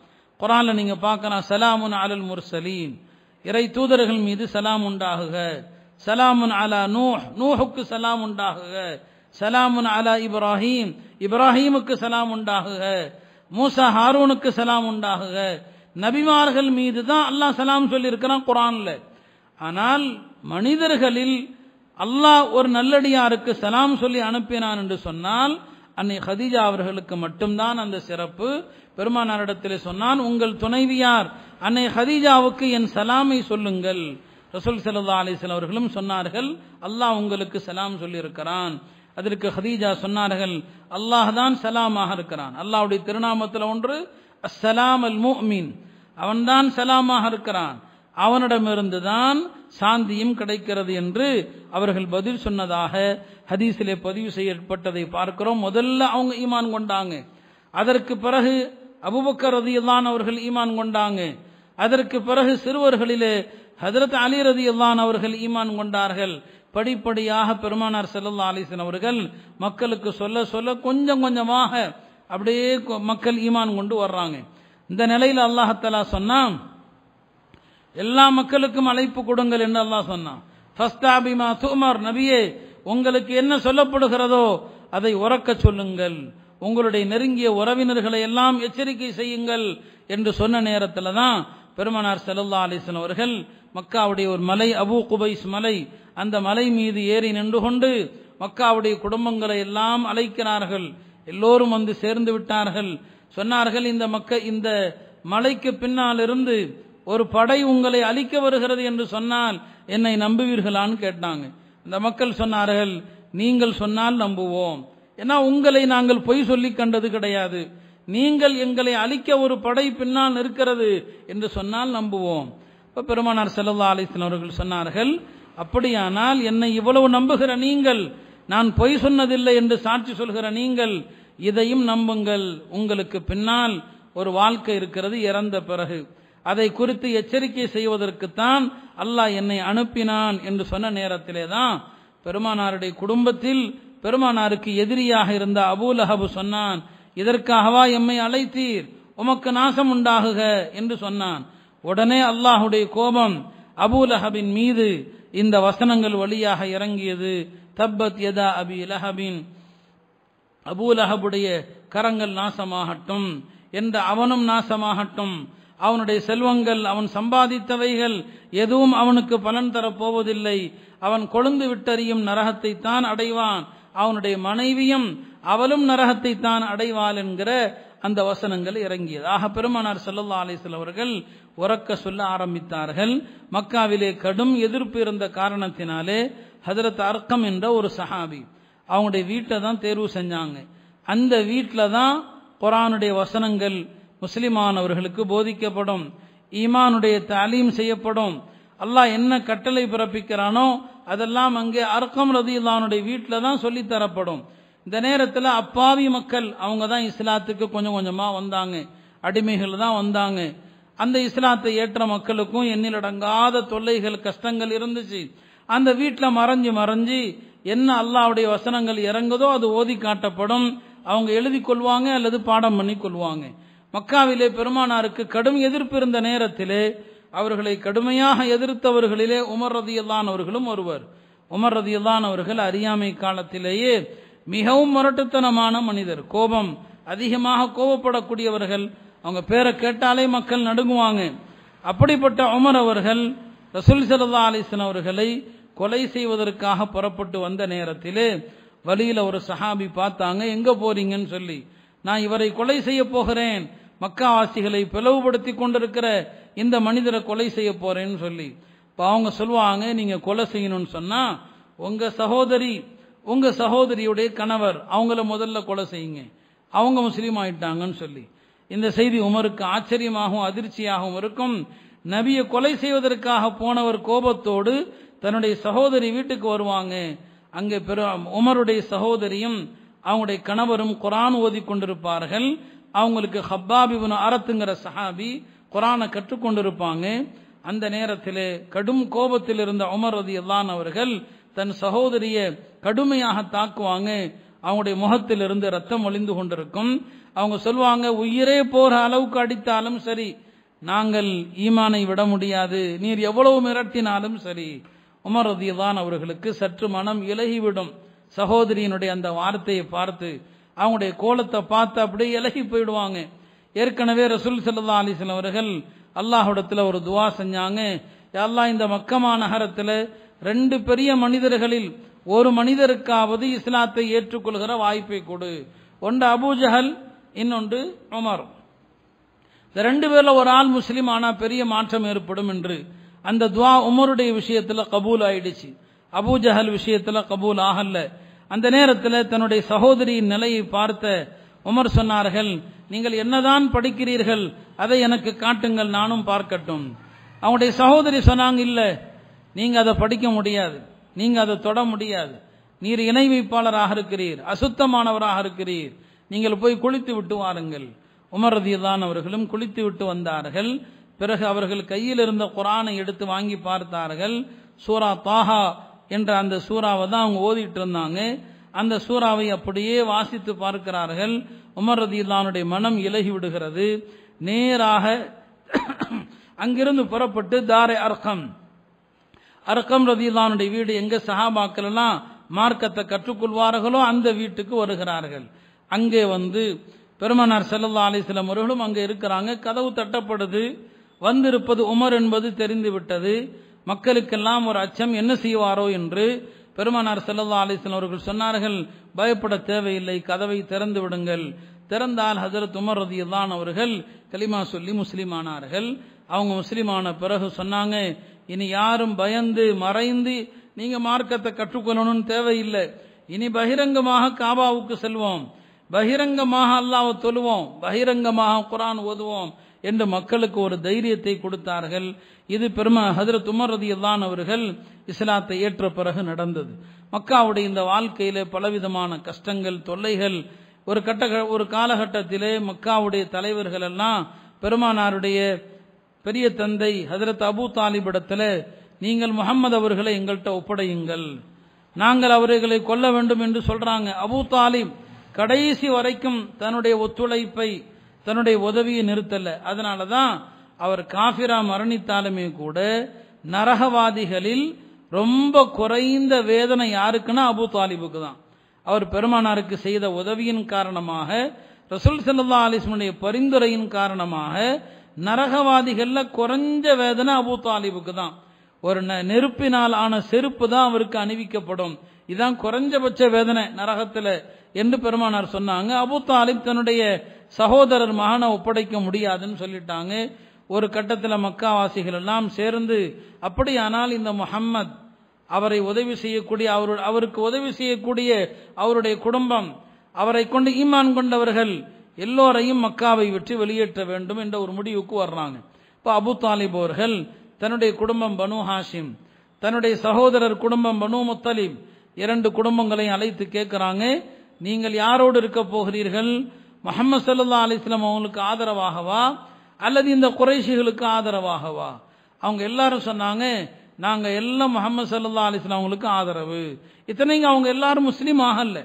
குரான்ல நீங்க பார்க்கலாம் சலாமுன் அலல் முர்சலீன். இறை தூதர்கள் மீது சலாம் உண்டாகுக. சலாமுன் அலா நூஹ். நூஹுக்கு சலாம் உண்டாகுக. சலாமுன் அலா இப்ராஹிம். இப்ராஹீமுக்கு சலாம் உண்டாகுக. மூசா ஹாரூனுக்கு சலாம் உண்டாகுக. நபிமார்கள் மீது தான் அல்லாஹ் சலாம் சொல்லியிருக்கிறான் குரான்ல ஆனால் மனிதர்களில் அல்லாஹ் ஒரு நல்லடியாருக்கு சலாம் சொல்லி அனுப்பினான் என்று சொன்னால் அன்னை ஹதீஜா அவர்களுக்கு மட்டும்தான் அந்த சிறப்பு. பெருமானாரிடத்தில் சொன்னான் உங்கள் துணைவியார் அன்னை ஹதீஜாவுக்கு என் சலாமை சொல்லுங்கள். ரசூல் சல்லா அலிஸ்லாம் அவர்களும் சொன்னார்கள் அல்லாஹ் உங்களுக்கு சலாம் சொல்லியிருக்கிறான். அதற்கு ஹதீஜா சொன்னார்கள் அல்லாஹ் தான் சலாமாக இருக்கிறான். அல்லாஹ்வுடைய திருநாமத்தில் ஒன்று அஸ்ஸலாம் அல் முஹ்மீன் அவன்தான் சலாமாக இருக்கிறான். அவனிடமிருந்து தான் சாந்தியும் கிடைக்கிறது என்று அவர்கள் பதில் சொன்னதாக ஹதீஸிலே பதிவு செய்யப்பட்டதை பார்க்கிறோம். முதல்ல அவங்க ஈமான் கொண்டாங்க. அதற்கு பிறகு அபுபக்கர் ரதியல்லான் அவர்கள் ஈமான் கொண்டாங்க. அதற்கு பிறகு சிறுவர்களிலே ஹதரத் அலி ரதியல்லான் அவர்கள் ஈமான் கொண்டார்கள். படிப்படியாக பெருமானார் செல்லல்லா அலிசன் அவர்கள் மக்களுக்கு சொல்ல சொல்ல கொஞ்சம் கொஞ்சமாக அப்படியே கொ- மக்கள் ஈமான் கொண்டு வர்றாங்க. இந்த நிலையில் அல்லாஹத்தலா சொன்னான் எல்லா மக்களுக்கும் அழைப்பு கொடுங்கள் என்று அல்லாஹ் சொன்னான். ஃபஸ்தாபிமா துமர் நபியே உங்களுக்கு என்ன சொல்லப்படுகிறதோ அதை உறக்க சொல்லுங்கள். உங்களுடைய நெருங்கிய உறவினர்களை எல்லாம் எச்சரிக்கை செய்யுங்கள் என்று சொன்ன நேரத்தில் தான் பெருமனார் செல்லல்லா அலிஸ்லாம் அவர்கள் மக்காவுடைய ஒரு மலை அபூ குபைஸ் மலை அந்த மலை மீது ஏறி நின்று கொண்டு மக்காவுடைய குடும்பங்களை எல்லாம் அழைக்கிறார்கள். எல்லோரும் வந்து சேர்ந்து விட்டார்கள். சொன்னார்கள் இந்த மக்க இந்த மலைக்கு பின்னால் இருந்து ஒரு படை உங்களை அழிக்க வருகிறது என்று சொன்னால் என்னை நம்புவீர்களான்னு கேட்டாங்க. இந்த மக்கள் சொன்னார்கள் நீங்கள் சொன்னால் நம்புவோம். ஏன்னா உங்களை நாங்கள் பொய் சொல்லி கண்டது கிடையாது. நீங்கள் எங்களை அழிக்க ஒரு படை பின்னால் இருக்கிறது என்று சொன்னால் நம்புவோம். இப்ப பெருமானார் செல்லல்லா அலிஸ்லாம் அவர்கள் சொன்னார்கள் அப்படியானால் என்னை இவ்வளவு நம்புகிற நீங்கள் நான் பொய் சொன்னதில்லை என்று சாட்சி சொல்கிற நீங்கள் இதையும் நம்புங்கள். உங்களுக்கு பின்னால் ஒரு வாழ்க்கை இருக்கிறது இறந்த பிறகு. அதை குறித்து எச்சரிக்கை செய்வதற்குத்தான் அல்லாஹ் என்னை அனுப்பினான் என்று சொன்ன நேரத்திலே தான் பெருமானாருடைய குடும்பத்தில் பெருமானாருக்கு எதிரியாக இருந்த அபூலஹபு சொன்னான் இதற்காகவா எம்மை அழைத்தீர்? உமக்கு நாசம் உண்டாகுக என்று சொன்னான். உடனே அல்லாஹுடைய கோபம் அபூலஹபின் மீது இந்த வசனங்கள் வழியாக இறங்கியது. தப்பத் யதா அபி லஹபின். அபூலஹபுடைய கரங்கள் நாசமாகட்டும் என்ற அவனும் நாசமாகட்டும். அவனுடைய செல்வங்கள் அவன் சம்பாதித்தவைகள் எதுவும் அவனுக்கு பலன் தரப்போவதில்லை அவன் கொழுந்து விட்டறியும் நரகத்தை தான் அடைவான். அவனுடைய மனைவியும் அவளும் நரகத்தை தான் அடைவாள் என்கிற அந்த வசனங்கள் இறங்கியது. ஆக பெருமானார் செல்லல்லா அலைஹி அவர்கள் உறக்க சொல்ல ஆரம்பித்தார்கள். மக்காவிலே கடும் எதிர்ப்பு இருந்த காரணத்தினாலே ஹதரத் அர்க்கம் என்ற ஒரு சஹாபி அவங்களுடைய வீட்டை தான் தேர்வு செஞ்சாங்க. அந்த வீட்டில் தான் குரானுடைய வசனங்கள் முஸ்லிமானவர்களுக்கு போதிக்கப்படும். ஈமானுடைய தாலீம் செய்யப்படும். அல்லாஹ் என்ன கட்டளை பிறப்பிக்கிறானோ அதெல்லாம் அங்கே அர்க்கம் ரதியுல்லானுடைய வீட்டில் தான் சொல்லித்தரப்படும் இந்த நேரத்தில் அப்பாவி மக்கள் அவங்க தான் இஸ்லாத்துக்கு கொஞ்சம் கொஞ்சமாக வந்தாங்க. அடிமைகள் தான் வந்தாங்க. அந்த இஸ்லாத்தை ஏற்ற மக்களுக்கும் எண்ணிலடங்காத தொல்லைகள் கஷ்டங்கள் இருந்துச்சு. அந்த வீட்டில் மறைஞ்சு மறைஞ்சு என்ன அல்லாஹ்வுடைய வசனங்கள் இறங்குதோ அது ஓதி காட்டப்படும். அவங்க எழுதி கொள்வாங்க அல்லது பாடம் பண்ணி கொள்வாங்க. மக்காவிலே பெருமானாருக்கு கடும் எதிர்ப்பு இருந்த நேரத்திலே அவர்களை கடுமையாக எதிர்த்தவர்களிலே உமர் ரதியல்லான் அவர்களும் ஒருவர். உமர் ரதியல்லான் அவர்கள் அறியாமை காலத்திலேயே மிகவும் முரட்டுத்தனமான மனிதர். கோபம். அதிகமாக கோபப்படக்கூடியவர்கள். அவங்க பேரை கேட்டாலே மக்கள் நடுங்குவாங்க. அப்படிப்பட்ட உமர் அவர்கள் ரசூல் சல்லா அலிஸ்லாம் அவர்களை கொலை செய்வதற்காக புறப்பட்டு வந்த நேரத்திலே வழியில் ஒரு சஹாபி பார்த்தாங்க எங்க போறீங்கன்னு சொல்லி. நான் இவரை கொலை செய்ய போகிறேன். மக்காவாசிகளை பிளவுபடுத்தி கொண்டிருக்கிற இந்த மனிதரை கொலை செய்ய போறேன்னு சொல்லி. இப்போ அவங்க சொல்லுவாங்க நீங்க கொலை செய்யணும்னு சொன்னா உங்க சகோதரி உங்க சகோதரியுடைய கணவர் அவங்கள முதல்ல கொலை செய்யுங்க. அவங்க முஸ்லீம் ஆயிட்டாங்கன்னு சொல்லி. இந்த செய்தி உமருக்கு ஆச்சரியமாகவும் அதிர்ச்சியாகவும் இருக்கும். நபியை கொலை செய்வதற்காக போனவர் கோபத்தோடு தன்னுடைய சகோதரி வீட்டுக்கு வருவாங்க. அங்கே பெரு உமருடைய சகோதரியும் அவங்களுடைய கணவரும் குரான் ஓதி கொண்டிருப்பார்கள். அவங்களுக்கு ஹப்பாபிபுன் அரத்துங்கிற சஹாபி குரானை கற்றுக்கொண்டிருப்பாங்க அந்த நேரத்தில் கடும் கோபத்தில் இருந்த உமர் ரதி அவர்கள் தன் சகோதரியை கடுமையாக தாக்குவாங்க. அவங்களுடைய முகத்திலிருந்து ரத்தம் ஒளிந்து கொண்டிருக்கும். அவங்க சொல்லுவாங்க உயிரே போற அளவுக்கு அடித்தாலும் சரி நாங்கள் ஈமானை விட முடியாது. நீர் எவ்வளவு மிரட்டினாலும் சரி. உமர் ரதியல்லான் அவர்களுக்கு சற்று மனம் இலகிவிடும். சகோதரியினுடைய அந்த வார்த்தையை பார்த்து அவங்களுடைய கோலத்தை பார்த்து அப்படியே இலகி போயிடுவாங்க. ஏற்கனவே ரசூல் சல்லா அலிஸ்லாம் அவர்கள் அல்லாஹ்விடத்தில் ஒரு துவா செஞ்சாங்க. எல்லாம் இந்த மக்கமா நகரத்தில் ரெண்டு பெரிய மனிதர்களில் ஒரு மனிதருக்காவது இஸ்லாத்தை ஏற்றுக்கொள்கிற வாய்ப்பை கொடு. ஒன்று அபூஜஹல் இன்னொன்று உமர். இந்த ரெண்டு பேரில் ஒரு ஆள் முஸ்லீம் ஆனால் பெரிய மாற்றம் ஏற்படும் என்று. அந்த துவா உமருடைய விஷயத்தில் கபூல் ஆயிடுச்சு. அபூஜஹல் விஷயத்தில் கபூல் ஆகல. அந்த நேரத்தில் தன்னுடைய சகோதரியின் நிலையை பார்த்த உமர் சொன்னார்கள் நீங்கள் என்னதான் படிக்கிறீர்கள் அதை எனக்கு காட்டுங்கள் நானும் பார்க்கட்டும். அவங்களுடைய சகோதரி சொன்னாங்க இல்லை நீங்கள் அதை படிக்க முடியாது. நீங்க அதை தொட முடியாது. நீர் இணை வைப்பாளராக இருக்கிறீர் அசுத்தமானவராக இருக்கிறீர். நீங்கள் போய் குளித்து விட்டு வாருங்கள். உமர் அவர்களும் குளித்து விட்டு வந்தார்கள். பிறகு அவர்கள் கையில் இருந்த குரானை எடுத்து வாங்கி பார்த்தார்கள். சூரா தாஹா என்ற அந்த சூறாவை தான் அவங்க ஓதிட்டு இருந்தாங்க. அந்த சூறாவை அப்படியே வாசித்து பார்க்கிறார்கள். உமர் ரதியுல்லானுடைய மனம் இலகி விடுகிறது. நேராக அங்கிருந்து புறப்பட்டு தாரை அர்க்கம் அரக்கம் ரதியுல்லானுடைய வீடு எங்க சஹாபாக்கள் எல்லாம் மார்க்கத்தை கற்றுக்கொள்வார்களோ அந்த வீட்டுக்கு வருகிறார்கள். அங்கே வந்து பெருமனார் செல்லல்லா அலிஸ்லம் அவர்களும் அங்கே இருக்கிறாங்க. கதவு தட்டப்படுது. வந்திருப்பது உமர் என்பது தெரிந்துவிட்டது. மக்களுக்கெல்லாம் ஒரு அச்சம் என்ன செய்வாரோ என்று பெருமனார் செல்லல்லா அலிஸ்லம் அவர்கள் சொன்னார்கள் பயப்பட தேவையில்லை கதவை திறந்து விடுங்கள். திறந்தால் ஹசரத் உமர் ரதியுல்லான் அவர்கள் கலிமா சொல்லி முஸ்லீமானார்கள் அவங்க முஸ்லீமான பிறகு சொன்னாங்க இனி யாரும் பயந்து மறைந்து நீங்க மார்க்கத்தை கற்றுக்கொள்ளணும்னு தேவையில்லை. இனி பகிரங்கமாக காபாவுக்கு செல்வோம். பகிரங்கமாக அல்லாவை தொழுவோம். பகிரங்கமாக குரான் ஓதுவோம் என்று மக்களுக்கு ஒரு தைரியத்தை கொடுத்தார்கள். இது பெரும. ஹதரத் உமர் ரதியல்லான் அவர்கள் இஸ்லாத்தை ஏற்ற பிறகு நடந்தது. மக்காவுடைய இந்த வாழ்க்கையிலே பலவிதமான கஷ்டங்கள் தொல்லைகள் ஒரு கட்ட ஒரு காலகட்டத்திலே மக்காவுடைய தலைவர்கள் எல்லாம் பெருமானாருடைய பெரிய தந்தை ஹதரத் அபு தாலிபிடத்தில் நீங்கள் முகம்மது அவர்களை எங்கள்கிட்ட ஒப்படையுங்கள். நாங்கள் அவர்களை கொல்ல வேண்டும் என்று சொல்றாங்க. அபு தாலிப் கடைசி வரைக்கும் தன்னுடைய ஒத்துழைப்பை தன்னுடைய உதவியை நிறுத்தலை. அதனால தான் அவர் காஃபிரா மரணித்தாலுமே கூட நரகவாதிகளில் ரொம்ப குறைந்த வேதனை யாருக்குன்னா அபு தாலிபுக்கு தான் அவர் பெருமானாருக்கு செய்த உதவியின் காரணமாக ரசூல் சல்லா அலிஸ்மனுடைய பரிந்துரையின் காரணமாக நரகவாதிகள்ல குறைஞ்ச வேதனை அபு தாலிபுக்கு தான். ஒரு நெருப்பினால் ஆன செருப்பு தான் அவருக்கு அணிவிக்கப்படும். இதான் குறைஞ்சபட்ச வேதனை நரகத்துல என்று பெருமானார் சொன்னாங்க. அபு தாலிப் தன்னுடைய சகோதரர் மகனை ஒப்படைக்க முடியாதுன்னு சொல்லிட்டாங்க. ஒரு கட்டத்தில் மக்காவாசிகள் எல்லாம் சேர்ந்து அப்படியானால் இந்த முஹம்மத் அவரை உதவி செய்யக்கூடிய அவரு அவருக்கு உதவி செய்யக்கூடிய அவருடைய குடும்பம் அவரை கொண்டு ஈமான் கொண்டவர்கள் எல்லோரையும் மக்காவை விட்டு வெளியேற்ற வேண்டும் என்ற ஒரு முடிவுக்கு வர்றாங்க. இப்போ அபு தாலிப் அவர்கள் தன்னுடைய குடும்பம் பனு ஹாஷிம் தன்னுடைய சகோதரர் குடும்பம் பனு முத்தலிம் இரண்டு குடும்பங்களையும் அழைத்து கேட்கிறாங்க நீங்கள் யாரோடு இருக்க போகிறீர்கள்? முகமது சல்லா அலிஸ்லாம் அவங்களுக்கு ஆதரவாகவா? அல்லது இந்த குறைஷிகளுக்கு ஆதரவாகவா? அவங்க எல்லாரும் சொன்னாங்க நாங்கள் எல்லாம் முகமது சல்லா அலிஸ்லாம் அவங்களுக்கு ஆதரவு. இத்தனைங்க அவங்க எல்லாரும் முஸ்லீம் ஆகலை.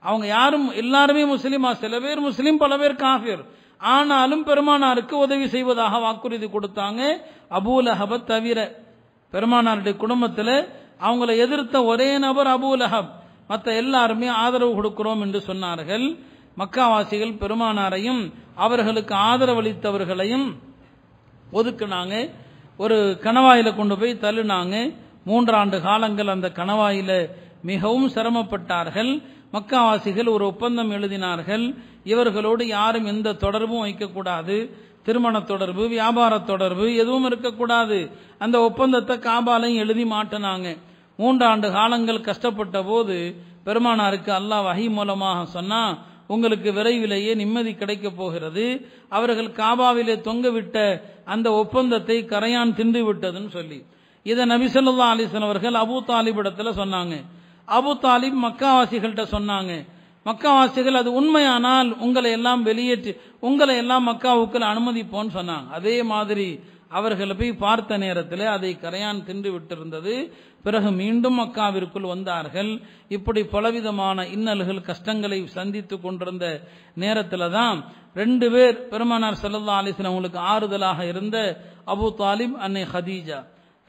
அவங்க யாரும் எல்லாருமே முஸ்லீமா சில பேர் முஸ்லீம் பல பேர் காஃபிர். ஆனாலும் பெருமானாருக்கு உதவி செய்வதாக வாக்குறுதி கொடுத்தாங்க. அபூலஹப தவிர பெருமானாருடைய குடும்பத்தில் அவங்களை எதிர்த்த ஒரே நபர் அபூலஹப் மற்ற எல்லாருமே ஆதரவு கொடுக்கிறோம் என்று சொன்னார்கள். மக்காவாசிகள் பெருமானாரையும் அவர்களுக்கு ஆதரவளித்தவர்களையும் ஒதுக்குனாங்க. ஒரு கணவாயில கொண்டு போய் தள்ளுனாங்க. மூன்றாண்டு காலங்கள் அந்த கணவாயில மிகவும் சிரமப்பட்டார்கள். மக்காவாசிகள் ஒரு ஒப்பந்தம் எழுதினார்கள். இவர்களோடு யாரும் எந்த தொடர்பும் வைக்கக்கூடாது. திருமண தொடர்பு வியாபார தொடர்பு எதுவும் இருக்கக்கூடாது. அந்த ஒப்பந்தத்தை காபாலையும் எழுதி மாட்டினாங்க. மூன்றாண்டு காலங்கள் கஷ்டப்பட்ட போது பெருமானாருக்கு அல்லாஹ் வகை மூலமாக சொன்னா உங்களுக்கு விரைவிலேயே நிம்மதி கிடைக்க போகிறது. அவர்கள் காபாவிலே தொங்கவிட்ட அந்த ஒப்பந்தத்தை கரையான் தின்று விட்டதுன்னு சொல்லி. இதை நபிசல்லா அலிசன் அவர்கள் அபு தாலிபிடத்தில் சொன்னாங்க. அபு தாலிப் மக்காவாசிகள்கிட்ட சொன்னாங்க. மக்காவாசிகள் அது உண்மையானால் உங்களை எல்லாம் வெளியேற்றி உங்களை எல்லாம் மக்காவுக்குள் அனுமதிப்போன்னு சொன்னாங்க. அதே மாதிரி அவர்களை போய் பார்த்த நேரத்தில் அதை கரையான் தின்று விட்டிருந்தது. பிறகு மீண்டும் மக்காவிற்குள் வந்தார்கள். இப்படி பலவிதமான இன்னல்கள் கஷ்டங்களை சந்தித்து கொண்டிருந்த நேரத்தில் தான் ரெண்டு பேர் பெருமானார் செல்லல்லா அலிஸ்லாம் அவங்களுக்கு ஆறுதலாக இருந்த அபு தாலிப் அன்னை ஹதீஜா.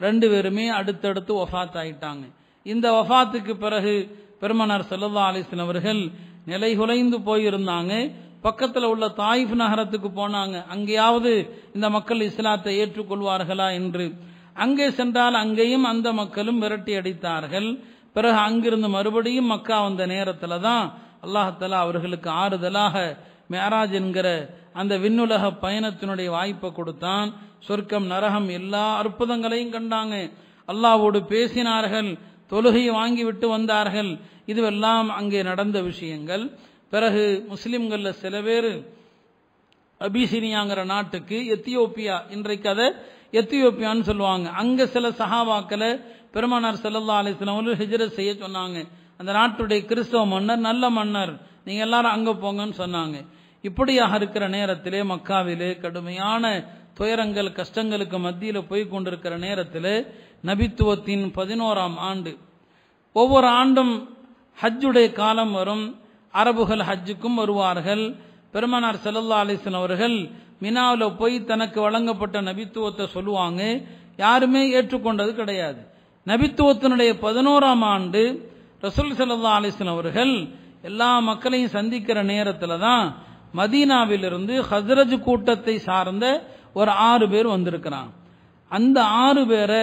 ரெண்டு பேருமே அடுத்தடுத்து ஒஃபாத் ஆயிட்டாங்க. இந்த வஃபாத்துக்கு பிறகு பெருமனார் செல்லல்லா அலிஸ்லாம் அவர்கள் நிலைகுலைந்து போயிருந்தாங்க. பக்கத்தில் உள்ள தாயிஃப் நகரத்துக்கு போனாங்க. அங்கேயாவது இந்த மக்கள் இஸ்லாத்தை ஏற்றுக்கொள்வார்களா என்று. அங்கே சென்றால் அங்கேயும் அந்த மக்களும் விரட்டி அடித்தார்கள். பிறகு அங்கிருந்து மறுபடியும் மக்கா வந்த நேரத்தில் தான் அல்லாஹலா அவர்களுக்கு ஆறுதலாக மேராஜ் என்கிற அந்த விண்ணுலக பயணத்தினுடைய வாய்ப்பை கொடுத்தான். சொர்க்கம் நரகம் எல்லா அற்புதங்களையும் கண்டாங்க. அல்லாவோடு பேசினார்கள். தொழுகையை வாங்கிவிட்டு வந்தார்கள். இதுவெல்லாம் அங்கே நடந்த விஷயங்கள். பிறகு முஸ்லிம்கள்ல சில பேர் அபிசினியாங்கிற நாட்டுக்கு எத்தியோப்பியா இன்றைக்கு அதை எத்தியோப்பியான்னு சொல்லுவாங்க. அங்க சில சஹாபாக்களை பெருமானார் செல்லல்லா அலிஸ்லாமர்கள் ஹிஜரத் செய்ய சொன்னாங்க. அந்த நாட்டுடைய கிறிஸ்தவ மன்னர் நல்ல மன்னர். நீங்க எல்லாரும் அங்க போங்கன்னு சொன்னாங்க. இப்படியாக இருக்கிற நேரத்திலே மக்காவிலே கடுமையான துயரங்கள் கஷ்டங்களுக்கு மத்தியில் போய் கொண்டிருக்கிற நேரத்தில் நபித்துவத்தின் பதினோராம் ஆண்டு. ஒவ்வொரு ஆண்டும் ஹஜ்ஜுடைய காலம் வரும். அரபுகள் ஹஜ்ஜுக்கும் வருவார்கள். பெருமனார் செல்லல்லா அலைஹி அவர்கள் மினாவில் போய் தனக்கு வழங்கப்பட்ட நபித்துவத்தை சொல்லுவாங்க. யாருமே ஏற்றுக்கொண்டது கிடையாது. நபித்துவத்தினுடைய பதினோராம் ஆண்டு ரசூல் செல்லல்லா அலைஹி அவர்கள் எல்லா மக்களையும் சந்திக்கிற நேரத்தில் தான் மதீனாவிலிருந்து ஹசரஜ் கூட்டத்தை சார்ந்த ஒரு ஆறு பேர் வந்திருக்கிறான் அந்த ஆறு பேரை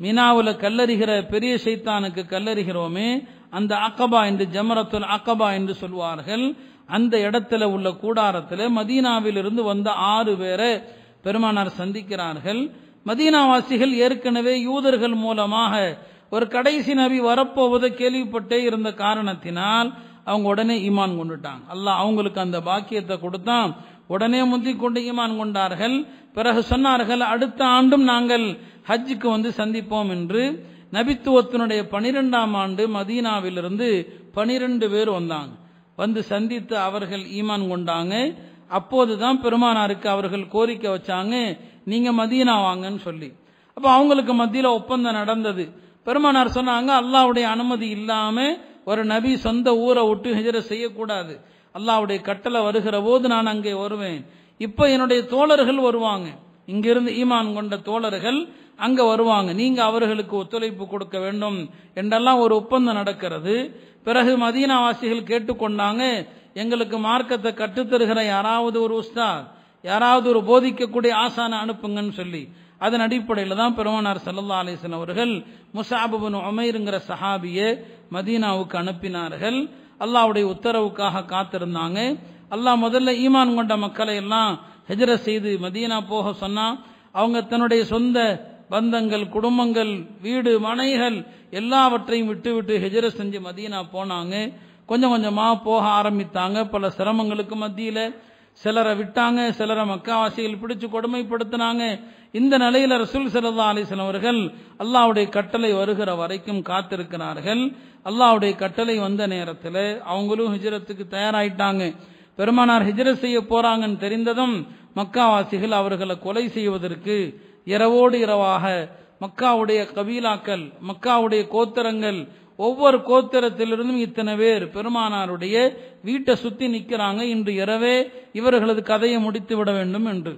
மினாவுல கல்லறிகிற பெரிய சைத்தானுக்கு கல்லறிகிறோமே அந்த அக்கபா என்று ஜமரத்துல் அக்கபா என்று சொல்வார்கள். அந்த இடத்துல உள்ள கூடாரத்தில் மதீனாவிலிருந்து வந்த ஆறு பேரை பெருமானார் சந்திக்கிறார்கள். மதீனாவாசிகள் ஏற்கனவே யூதர்கள் மூலமாக ஒரு கடைசி நபி வரப்போவதை கேள்விப்பட்டே இருந்த காரணத்தினால் அவங்க உடனே ஈமான் கொண்டுட்டாங்க. அல்லாஹ் அவங்களுக்கு அந்த பாக்கியத்தை கொடுத்தான். உடனே முந்திக் கொண்டு ஈமான் கொண்டார்கள். பிறகு சொன்னார்கள் அடுத்த ஆண்டும் நாங்கள் ஹஜ்ஜுக்கு வந்து சந்திப்போம் என்று நபித்துவத்தினுடைய பனிரெண்டாம் ஆண்டு மதீனாவிலிருந்து பனிரெண்டு பேர் வந்தாங்க. வந்து சந்தித்து அவர்கள் ஈமான் கொண்டாங்க. அப்போதுதான் பெருமானாருக்கு அவர்கள் கோரிக்கை வச்சாங்க நீங்க மதீனா வாங்கன்னு சொல்லி. அப்ப அவங்களுக்கு மத்தியில ஒப்பந்தம் நடந்தது. பெருமானார் சொன்னாங்க அல்லாவுடைய அனுமதி இல்லாம ஒரு நபி சொந்த ஊரை விட்டு ஹிஜர செய்யக்கூடாது. அல்லாவுடைய கட்டளை வருகிற போது நான் அங்கே வருவேன். இப்ப என்னுடைய தோழர்கள் வருவாங்க. இங்கிருந்து ஈமான் கொண்ட தோழர்கள் அங்க வருவாங்க. நீங்க அவர்களுக்கு ஒத்துழைப்பு கொடுக்க வேண்டும் என்றெல்லாம் ஒரு ஒப்பந்தம் நடக்கிறது. பிறகு மதீனாவாசிகள் கேட்டுக்கொண்டாங்க எங்களுக்கு மார்க்கத்தை கற்றுத்தருகிற யாராவது ஒரு உஸ்தாத் யாராவது ஒரு போதிக்கக்கூடிய ஆசான அனுப்புங்கன்னு சொல்லி. அதன் அடிப்படையில் தான் பெருமானார் சல்லா அலிஸ்லாம் அவர்கள் முசாபுபன் உமைருங்கிற சஹாபியை மதீனாவுக்கு அனுப்பினார்கள். அல்லாவுடைய உத்தரவுக்காக காத்திருந்தாங்க. அல்லாஹ் முதல்ல ஈமான் கொண்ட மக்களை எல்லாம் ஹெஜர செய்து மதீனா போக சொன்னால் அவங்க தன்னுடைய சொந்த பந்தங்கள் குடும்பங்கள் வீடு மனைகள் எல்லாவற்றையும் விட்டுவிட்டு ஹெஜர செஞ்சு மதீனா போனாங்க. கொஞ்சம் கொஞ்சமாக போக ஆரம்பித்தாங்க. பல சிரமங்களுக்கு மத்தியில் சிலரை விட்டாங்க. சிலரை மக்காவாசிகள் பிடிச்சு கொடுமைப்படுத்தினாங்க. இந்த நிலையில் ரசூல் சிறதா அலிஸ்லாம் அவர்கள் அல்லாவுடைய கட்டளை வருகிற வரைக்கும் காத்திருக்கிறார்கள். அல்லாவுடைய கட்டளை வந்த நேரத்தில் அவங்களும் ஹிஜரத்துக்கு தயாராயிட்டாங்க. பெருமானார் ஹிஜரத் செய்ய போறாங்கன்னு தெரிந்ததும் மக்காவாசிகள் அவர்களை கொலை செய்வதற்கு இரவோடு இரவாக மக்காவுடைய கபீலாக்கள் மக்காவுடைய கோத்திரங்கள் ஒவ்வொரு கோத்திரத்திலிருந்தும் இத்தனை பேர் பெருமானாருடைய வீட்டை சுத்தி நிற்கிறாங்க இன்று இரவே இவர்களது கதையை முடித்து விட வேண்டும் என்று.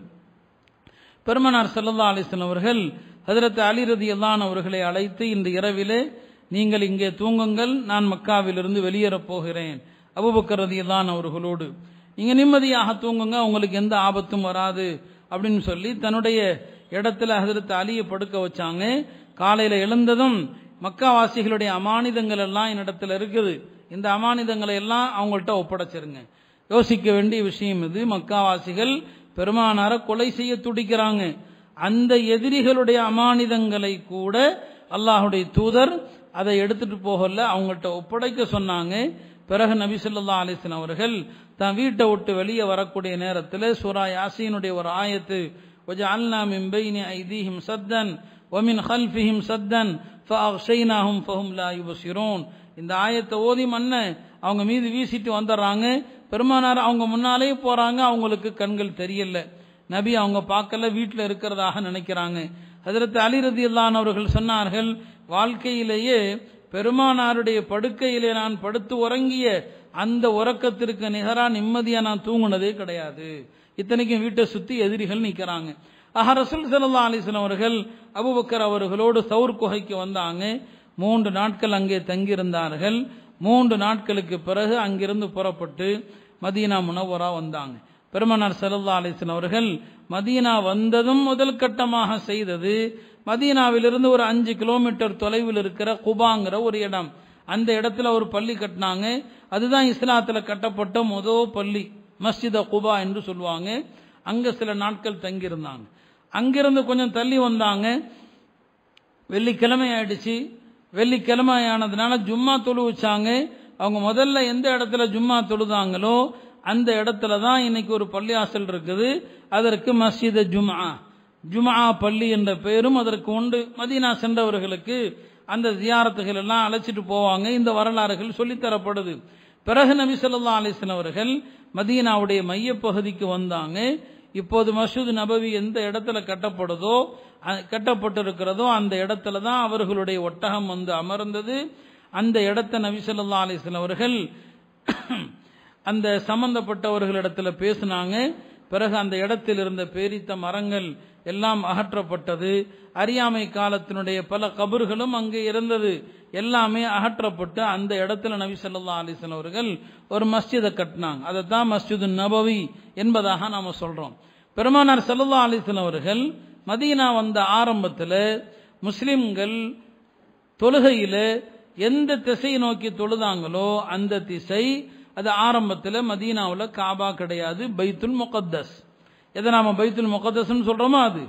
பெருமனார் செல்லல்லா அலிஸ்லாம் அவர்கள் ஹதரத் அலி ரதி அல்லான் அவர்களை அழைத்து இன்று இரவிலே நீங்கள் இங்கே தூங்குங்கள் நான் மக்காவிலிருந்து வெளியேறப் போகிறேன். அபுபக்கரதியதான் அவர்களோடு நீங்க நிம்மதியாக தூங்குங்க உங்களுக்கு எந்த ஆபத்தும் வராது அப்படின்னு சொல்லி தன்னுடைய இடத்துல ஹதரத் அலியை படுக்க வச்சாங்க. காலையில எழுந்ததும் மக்காவாசிகளுடைய அமானிதங்கள் எல்லாம் என்னிடத்துல இருக்குது. இந்த அமானிதங்களை எல்லாம் அவங்கள்ட்ட ஒப்படைச்சிருங்க. யோசிக்க வேண்டிய விஷயம் இது. மக்காவாசிகள் பெருமானார கொலை செய்ய துடிக்கிறாங்க. அந்த எதிரிகளுடைய அமானிதங்களை கூட அல்லாஹுடைய தூதர் அதை எடுத்துட்டு போகல. அவங்கள்ட்ட ஒப்படைக்க சொன்னாங்க. பிறகு நபி சொல்லா அலிஸ்லாம் அவர்கள் தன் வீட்டை விட்டு வெளியே வரக்கூடிய நேரத்தில் சூரா யாசீனுடைய ஒரு ஆயத்து وجعلنا من بين أيديهم سدا ومن خلفهم سدا فأغشيناهم فهم لا يبصرون இந்த ஆயத்தை ஓதி மன்ன அவங்க மீது வீசிட்டு வந்துடுறாங்க பெருமானார் அவங்க முன்னாலே போறாங்க அவங்களுக்கு கண்கள் தெரியல நபி அவங்க பார்க்கல வீட்டில் இருக்கிறதாக நினைக்கிறாங்க ஹதரத் அலி ரதி அவர்கள் சொன்னார்கள் வாழ்க்கையிலேயே பெருமானாருடைய படுக்கையிலே நான் படுத்து உறங்கிய அந்த உறக்கத்திற்கு நிகரா நிம்மதியா நான் தூங்குனதே கிடையாது. இத்தனைக்கும் வீட்டை சுத்தி எதிரிகள் நிக்கிறாங்க. ஆஹா ரசூல் சல்லா அலிஸ்லாம் அவர்கள் அபுபக்கர் அவர்களோடு சவுர் குகைக்கு வந்தாங்க. மூன்று நாட்கள் அங்கே தங்கியிருந்தார்கள். மூன்று நாட்களுக்கு பிறகு அங்கிருந்து புறப்பட்டு மதீனா முனவரா வந்தாங்க. பெருமனார் சல்லா அலிஸ்லாம் அவர்கள் மதீனா வந்ததும் முதல் கட்டமாக செய்தது மதீனாவிலிருந்து ஒரு அஞ்சு கிலோமீட்டர் தொலைவில் இருக்கிற குபாங்கிற ஒரு இடம். அந்த இடத்துல ஒரு பள்ளி கட்டினாங்க. அதுதான் இஸ்லாத்தில் கட்டப்பட்ட முதல் பள்ளி. மஸ்ஜித குபா என்று சொல்லுவாங்க. அங்கே சில நாட்கள் தங்கியிருந்தாங்க. அங்கிருந்து கொஞ்சம் தள்ளி வந்தாங்க. வெள்ளிக்கிழமை ஆயிடுச்சு. வெள்ளிக்கிழமை ஆனதுனால ஜும்மா தொழு வச்சாங்க. அவங்க முதல்ல எந்த இடத்துல ஜும்மா தொழுதாங்களோ அந்த இடத்துல தான் இன்னைக்கு ஒரு பள்ளியாசல் இருக்குது. அதற்கு மஸ்ஜித ஜும்மா. ஜுமா பள்ளி என்ற பெயரும் அதற்கு உண்டு. மதீனா சென்றவர்களுக்கு அந்த ஜியாரத்துகள் எல்லாம் அழைச்சிட்டு போவாங்க. இந்த வரலாறுகள் சொல்லித்தரப்படுது பிறகு நபி சொல்லா அலைஹி அவர்கள் மதீனாவுடைய மையப்பகுதிக்கு வந்தாங்க. இப்போது மசூத் நபவி எந்த இடத்துல கட்டப்படுதோ கட்டப்பட்டிருக்கிறதோ அந்த இடத்துல தான் அவர்களுடைய ஒட்டகம் வந்து அமர்ந்தது. அந்த இடத்த நபி சொல்லா அலைஹி அவர்கள் அந்த சம்பந்தப்பட்டவர்களிடத்துல பேசினாங்க. பிறகு அந்த இடத்தில் இருந்த பேரித்த மரங்கள் எல்லாம் அகற்றப்பட்டது. அறியாமை காலத்தினுடைய பல கபர்களும் அங்கே இருந்தது. எல்லாமே அகற்றப்பட்டு அந்த இடத்துல நபி சொல்லா அலிசன் அவர்கள் ஒரு மஸ்ஜிதை கட்டினாங்க. அதை தான் மஸ்ஜிது நபவி என்பதாக நாம சொல்றோம். பெருமானார் சல்லா அலிசன் அவர்கள் மதீனா வந்த ஆரம்பத்தில் முஸ்லிம்கள் தொழுகையில் எந்த திசையை நோக்கி தொழுதாங்களோ அந்த திசை அது ஆரம்பத்தில் மதீனாவில் காபா கிடையாது பைத்துல் முகத்தஸ். எதை நாம பைத்துல் முகத்தஸ்னு சொல்றோமோ அது.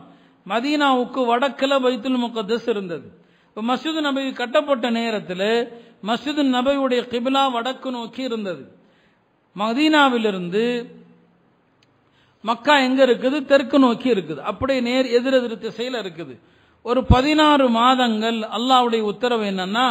மதீனாவுக்கு வடக்கில் பைத்துல் முகதஸ் இருந்தது. இப்போ மஸ்ஜித் நபி கட்டப்பட்ட நேரத்தில் மஸ்ஜித் நபியுடைய கிபிலா வடக்கு நோக்கி இருந்தது. மதீனாவிலிருந்து மக்கா எங்க இருக்குது? தெற்கு நோக்கி இருக்குது. அப்படியே நேர் எதிரெதிர் திசையில் இருக்குது. ஒரு பதினாறு மாதங்கள் அல்லாவுடைய உத்தரவு என்னன்னா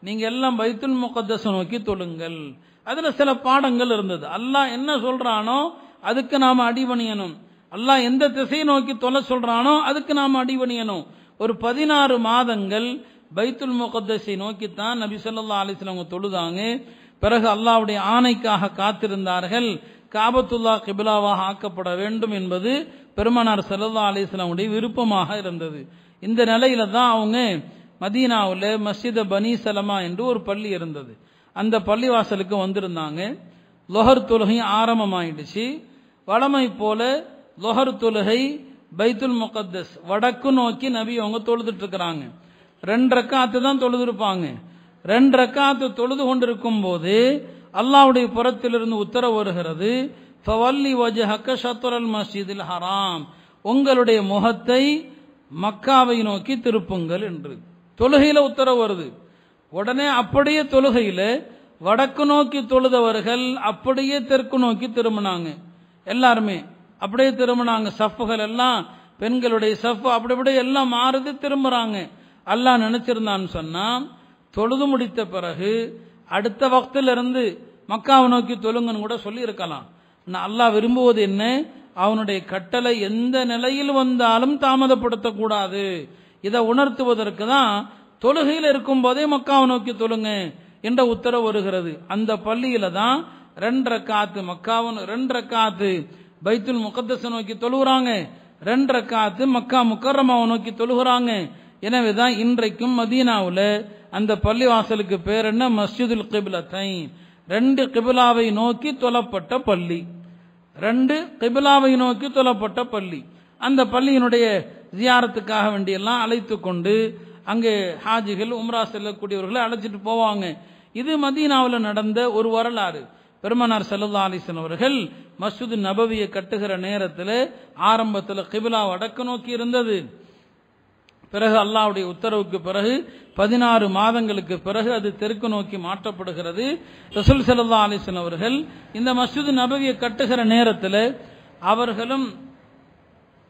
நீங்க எல்லாம் பைத்துல் முகத்தஸ் நோக்கி தொழுங்கள். அதுல சில பாடங்கள் இருந்தது. அல்லாஹ் என்ன சொல்றானோ அதுக்கு நாம அடிபணியணும். அல்லாஹ் எந்த திசையை நோக்கி தொலை சொல்றானோ அதுக்கு நாம் அடிபணியணும் ஒரு பதினாறு மாதங்கள் பைத்துல் முகத்தஸை நோக்கித்தான் நபி ஸல்லல்லாஹு அலைஹி அவங்க தொழுதாங்க. பிறகு அல்லாவுடைய ஆணைக்காக காத்திருந்தார்கள். காபத்துல்லா கிபிலாவாக ஆக்கப்பட வேண்டும் என்பது பெருமனார் சல்லா அலிஸ்லாமுடைய உடைய விருப்பமாக இருந்தது. இந்த நிலையில தான் அவங்க மதீனாவில் மஸ்ஜித பனி சலமா என்று ஒரு பள்ளி இருந்தது. அந்த பள்ளிவாசலுக்கு வந்திருந்தாங்க. லொஹர் தொழுகையும் ஆரம்பமாயிடுச்சு. வளமை போல லொஹர் தொழுகை பைத்துல் முகத்தஸ். வடக்கு நோக்கி நபி அவங்க தொழுதுட்டு இருக்கிறாங்க ரெண்டு ரக்காத்து தான் தொழுதுருப்பாங்க. ரெண்டு ரக்காத்து தொழுது கொண்டிருக்கும் போது அல்லாஹ்வுடைய புறத்திலிருந்து உத்தரவு வருகிறது. ஃபவல்லி வஜஹக்க ஷத்ரல் மஸ்ஜிதில் ஹராம். உங்களுடைய முகத்தை மக்காவை நோக்கி திருப்புங்கள் என்று. தொழுகையில உத்தரவு வருது. உடனே அப்படியே தொழுகையில வடக்கு நோக்கி தொழுதவர்கள் அப்படியே தெற்கு நோக்கி திரும்பினாங்க. எல்லாருமே அப்படியே திரும்பினாங்க. சஃப்புகள் எல்லாம் பெண்களுடைய சஃப் அப்படி அப்படி எல்லாம் மாறுது திரும்புறாங்க. அல்லாஹ் நினைச்சிருந்தான்னு சொன்னா தொழுது முடித்த பிறகு அடுத்த வக்திலிருந்து மக்காவை நோக்கி தொழுங்கன்னு கூட சொல்லி இருக்கலாம் அல்லாஹ் விரும்புவது என்ன? அவனுடைய கட்டளை எந்த நிலையில் வந்தாலும் தாமதப்படுத்தக்கூடாது. இதை உணர்த்துவதற்கு தான் தொழுகையில் இருக்கும் போதே மக்காவை நோக்கி தொழுங்க என்ற உத்தரவு வருகிறது. அந்த பள்ளியில தான் ரெண்டரை காத்து மக்காவன் ரெண்டரை காத்து பைத்துல் முகத்தஸ நோக்கி தொழுகிறாங்க. ரெண்டரை காத்து மக்கா முக்கரமாவை நோக்கி தொழுகிறாங்க. எனவே தான் இன்றைக்கும் மதீனாவில் அந்த பள்ளிவாசலுக்கு பேர் என்ன? மஸ்ஜிதுல் கிபிலத்தை ரெண்டு கிபிலாவை நோக்கி தொலப்பட்ட பள்ளி. ரெண்டு கிபிலாவை நோக்கி தொலப்பட்ட பள்ளி. அந்த பள்ளியினுடைய ஜியாரத்துக்காக வேண்டியெல்லாம் அழைத்து கொண்டு அங்கே ஹாஜிகள் உம்ரா செல்லக்கூடியவர்களை அழைச்சிட்டு போவாங்க. இது மதீனாவில் நடந்த ஒரு வரலாறு. பெருமனார் செல்லல்லா அலிசன் அவர்கள் மசூது நபவியை கட்டுகிற நேரத்தில் ஆரம்பத்தில் கிபிலா வடக்கு நோக்கி இருந்தது. பிறகு அல்லாஹ்வுடைய உத்தரவுக்கு பிறகு பதினாறு மாதங்களுக்கு பிறகு அது தெற்கு நோக்கி மாற்றப்படுகிறது. ரசூல் ஸல்லல்லாஹு அலிசன் அவர்கள் இந்த மசூது நபவியை கட்டுகிற நேரத்தில் அவர்களும்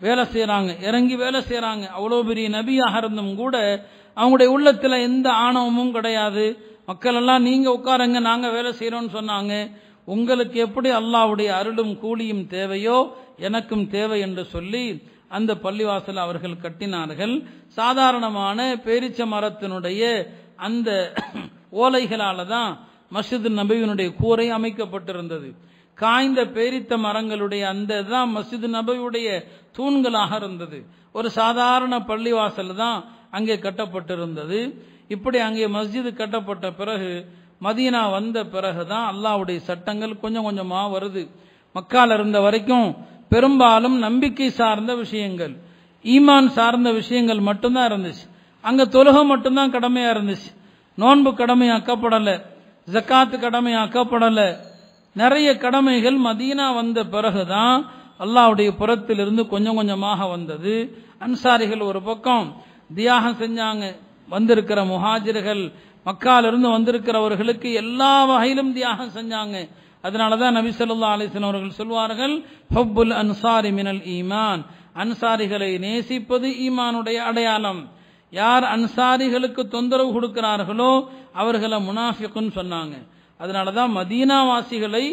வேலை செய்கிறாங்க இறங்கி வேலை செய்கிறாங்க அவ்வளோ பெரிய நபியாக இருந்தும் கூட அவங்களுடைய உள்ளத்தில் எந்த ஆணவமும் கிடையாது. மக்கள் எல்லாம் நீங்க உட்காருங்க நாங்க வேலை செய்யறோம்னு சொன்னாங்க. உங்களுக்கு எப்படி அல்லாவுடைய அருளும் கூலியும் தேவையோ எனக்கும் தேவை என்று சொல்லி அந்த பள்ளிவாசல் அவர்கள் கட்டினார்கள். சாதாரணமான பேரிச்ச மரத்தினுடைய அந்த ஓலைகளால தான் மஸ்ஜித் நபியினுடைய கூரை அமைக்கப்பட்டிருந்தது. காய்ந்த பேரித்த மரங்களுடைய அந்த தான் மஸ்ஜித் நபியுடைய தூண்களாக இருந்தது. ஒரு சாதாரண பள்ளிவாசல் தான் அங்கே கட்டப்பட்டிருந்தது. இப்படி அங்கே மஸ்ஜிது கட்டப்பட்ட பிறகு மதீனா வந்த பிறகு தான் அல்லாஹ்வுடைய சட்டங்கள் கொஞ்சம் கொஞ்சமாக வருது. மக்கால் இருந்த வரைக்கும் பெரும்பாலும் நம்பிக்கை சார்ந்த விஷயங்கள் ஈமான் சார்ந்த விஷயங்கள் மட்டும்தான் இருந்துச்சு. அங்க தொழுகை மட்டும்தான் கடமையா இருந்துச்சு. நோன்பு கடமையாக்கப்படலை ஜக்காத்து கடமையாக்கப்படலை. நிறைய கடமைகள் மதீனா வந்த பிறகுதான் அல்லாவுடைய புறத்திலிருந்து கொஞ்சம் கொஞ்சமாக வந்தது. அன்சாரிகள் ஒரு பக்கம் தியாகம் செஞ்சாங்க வந்திருக்கிற முஹாஜிர்கள் மக்காலிருந்து வந்திருக்கிறவர்களுக்கு எல்லா வகையிலும் தியாகம் செஞ்சாங்க. அதனாலதான் நபி ஸல்லல்லாஹு அலைஹி அவர்கள் சொல்வார்கள் ஹுப்புல் அன்சாரி மினல் ஈமான். அன்சாரிகளை நேசிப்பது ஈமானுடைய அடையாளம். யார் அன்சாரிகளுக்கு தொந்தரவு கொடுக்கிறார்களோ அவர்களை முனாஃபிக்குன்னு சொன்னாங்க. அதனால தான் மதீனாவாசிகளை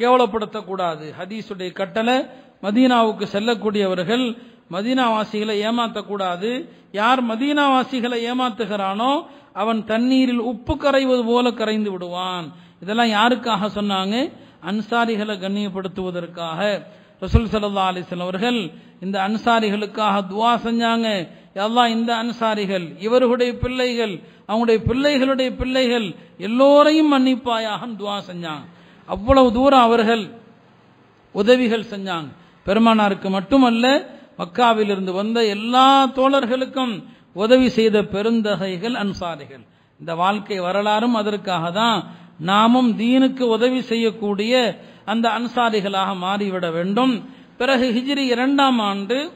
கேவலப்படுத்தக்கூடாது. ஹதீஸுடைய கட்டளை மதீனாவுக்கு செல்லக்கூடியவர்கள் மதீனாவாசிகளை ஏமாற்றக்கூடாது யார் மதீனாவாசிகளை ஏமாத்துகிறானோ அவன் தண்ணீரில் உப்பு கரைவது போல கரைந்து விடுவான். இதெல்லாம் யாருக்காக சொன்னாங்க? அன்சாரிகளை கண்ணியப்படுத்துவதற்காக. ரசூல் சல்லா அலைஹி அவர்கள் இந்த அன்சாரிகளுக்காக துவா செஞ்சாங்க. எல்லாம் இந்த அன்சாரிகள் இவர்களுடைய பிள்ளைகள் அவங்களுடைய பிள்ளைகளுடைய பிள்ளைகள் எல்லோரையும் மன்னிப்பாயாக துவா செஞ்சாங்க. அவ்வளவு தூரம் அவர்கள் உதவிகள் செஞ்சாங்க. பெருமானாருக்கு மட்டுமல்ல மக்காவிலிருந்து வந்த எல்லா தோழர்களுக்கும் உதவி செய்த பெருந்தகைகள் அன்சாரிகள். இந்த வாழ்க்கை வரலாறும் அதற்காக தான் நாமும் தீனுக்கு உதவி செய்யக்கூடிய அந்த அன்சாரிகளாக மாறிவிட வேண்டும். பிறகு ஹிஜ்ரி இரண்டாம் ஆண்டு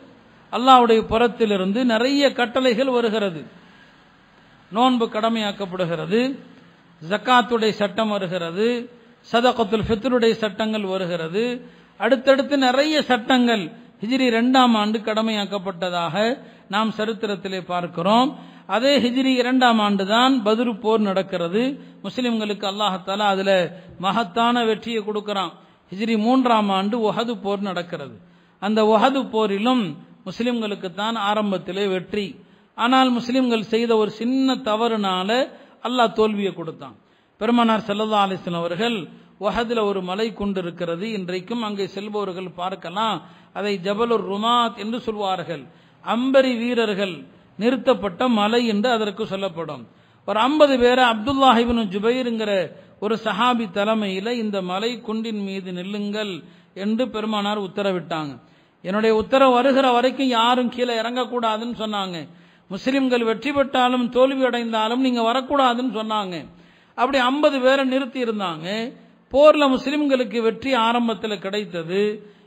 அல்லாஹ்வுடைய புறத்திலிருந்து நிறைய கட்டளைகள் வருகிறது. நோன்பு கடமையாக்கப்படுகிறது. ஜக்காத்துடைய சட்டம் வருகிறது. சதகத்துல் ஃபித்ருடைய சட்டங்கள் வருகிறது. அடுத்தடுத்து நிறைய சட்டங்கள் ஹிஜிரி இரண்டாம் ஆண்டு கடமையாக்கப்பட்டதாக நாம் சரித்திரத்திலே பார்க்கிறோம். அதே ஹிஜிரி இரண்டாம் ஆண்டு தான் பதுரு போர் நடக்கிறது. முஸ்லிம்களுக்கு அல்லாஹால அதுல மகத்தான வெற்றியை கொடுக்கிறான். ஹிஜிரி மூன்றாம் ஆண்டு ஒஹது போர் நடக்கிறது. அந்த ஒஹது போரிலும் முஸ்லிம்களுக்கு தான் ஆரம்பத்திலே வெற்றி. ஆனால் முஸ்லிம்கள் செய்த ஒரு சின்ன தவறுனால அல்லாஹ் தோல்வியை கொடுத்தான். பெருமனார் செல்லல்லா அலிஸ்லாம் அவர்கள் ஒஹதுல ஒரு மலை கொண்டு இருக்கிறது. இன்றைக்கும் அங்கே செல்பவர்கள் பார்க்கலாம். அதை ஜபலுர் ருமாத் என்று சொல்வார்கள். அம்பரி வீரர்கள் நிறுத்தப்பட்ட மலை என்று அதற்கு சொல்லப்படும். ஒரு ஐம்பது பேரை அப்துல்லாஹிபின் ஜுபைருங்கிற ஒரு சஹாபி தலைமையில இந்த மலை குண்டின் மீது நில்லுங்கள் என்று பெருமானார் உத்தரவிட்டாங்க. என்னுடைய உத்தரவு வருகிற வரைக்கும் யாரும் கீழே இறங்கக்கூடாதுன்னு சொன்னாங்க. முஸ்லிம்கள் வெற்றி பெற்றாலும் தோல்வி அடைந்தாலும் நீங்க வரக்கூடாதுன்னு சொன்னாங்க. அப்படி ஐம்பது பேரை நிறுத்தி இருந்தாங்க. போர்ல முஸ்லிம்களுக்கு வெற்றி ஆரம்பத்தில் கிடைத்தது.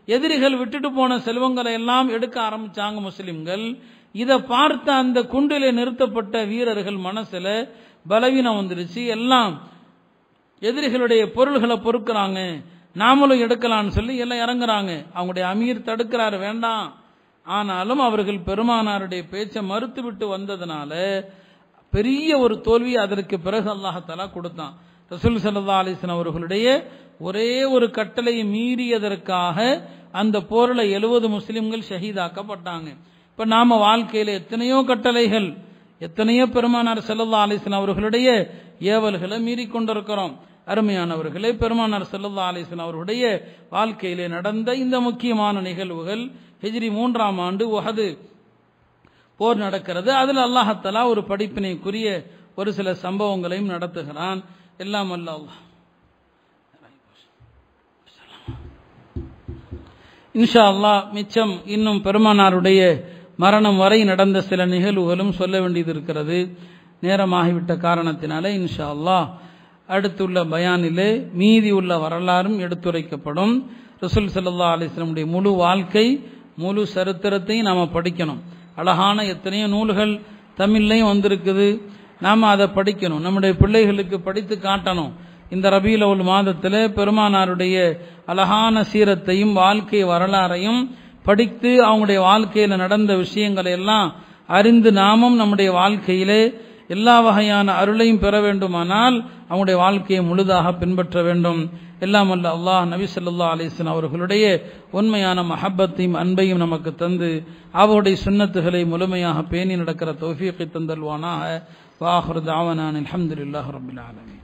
எதிரிகள் விட்டுட்டு போன செல்வங்களை எல்லாம் எடுக்க ஆரம்பிச்சாங்க முஸ்லிம்கள். இதை பார்த்த அந்த குண்டிலே நிறுத்தப்பட்ட வீரர்கள் மனசுல பலவீனம் வந்துருச்சு. எல்லாம் எதிரிகளுடைய பொருள்களை பொறுக்கிறாங்க. நாமளும் எடுக்கலாம்னு சொல்லி எல்லாம் இறங்குறாங்க. அவங்களுடைய அமீர் தடுக்கிறாரு வேண்டாம். ஆனாலும் அவர்கள் பெருமானாருடைய பேச்சை மறுத்துவிட்டு வந்ததுனால பெரிய ஒரு தோல்வி அதற்கு பிறகு அல்லாஹலா கொடுத்தான். ரசூல் சல்லா அலிஸ்லாம் அவர்களுடைய ஒரே ஒரு கட்டளையை மீறியதற்காக அந்த போரில் எழுபது முஸ்லிம்கள் ஷஹீதாக்கப்பட்டாங்க. இப்போ நாம வாழ்க்கையில எத்தனையோ கட்டளைகள் எத்தனையோ பெருமானார் செல்லல்லா அலிஸ்லாம் அவர்களுடைய ஏவல்களை மீறி கொண்டிருக்கிறோம். அருமையானவர்களே பெருமானார் செல்லல்லா அலிஸ்லாம் அவர்களுடைய வாழ்க்கையிலே நடந்த இந்த முக்கியமான நிகழ்வுகள் ஹிஜ்ரி மூன்றாம் ஆண்டு உகது போர் நடக்கிறது. அதில் அல்லாஹத்தலா ஒரு படிப்பினைக்குரிய ஒரு சில சம்பவங்களையும் நடத்துகிறான். எல்லாம் அல்ல இன்ஷா அல்லாஹ் மிச்சம் இன்னும் பெருமானாருடைய மரணம் வரை நடந்த சில நிகழ்வுகளும் சொல்ல வேண்டியது இருக்கிறது நேரமாகிவிட்ட காரணத்தினாலே இன்ஷா அல்லாஹ் அடுத்துள்ள பயானிலே மீதி உள்ள வரலாறும் எடுத்துரைக்கப்படும். ரசூல் சல்லா அலிஸ்லமுடைய முழு வாழ்க்கை முழு சரித்திரத்தையும் நாம படிக்கணும். அழகான எத்தனையோ நூல்கள் தமிழ்லையும் வந்திருக்குது. நாம அதை படிக்கணும். நம்முடைய பிள்ளைகளுக்கு படித்து காட்டணும். இந்த ரபியில ஒரு மாதத்தில் பெருமானாருடைய அழகான சீரத்தையும் வாழ்க்கை வரலாறையும் படித்து அவங்களுடைய வாழ்க்கையில நடந்த விஷயங்களை எல்லாம் அறிந்து நாமும் நம்முடைய வாழ்க்கையிலே எல்லா வகையான அருளையும் பெற வேண்டுமானால் அவங்களுடைய வாழ்க்கையை முழுதாக பின்பற்ற வேண்டும். எல்லாம் அல்ல அல்லாஹ் நபி சொல்லா அலிஸ்லாம் அவர்களுடைய உண்மையான மஹப்பத்தையும் அன்பையும் நமக்கு தந்து அவருடைய சுண்ணத்துகளை முழுமையாக பேணி நடக்கிற தௌஃபீக்கை தந்தல்வானாக. وآخر دعوانا الحمد لله رب العالمين.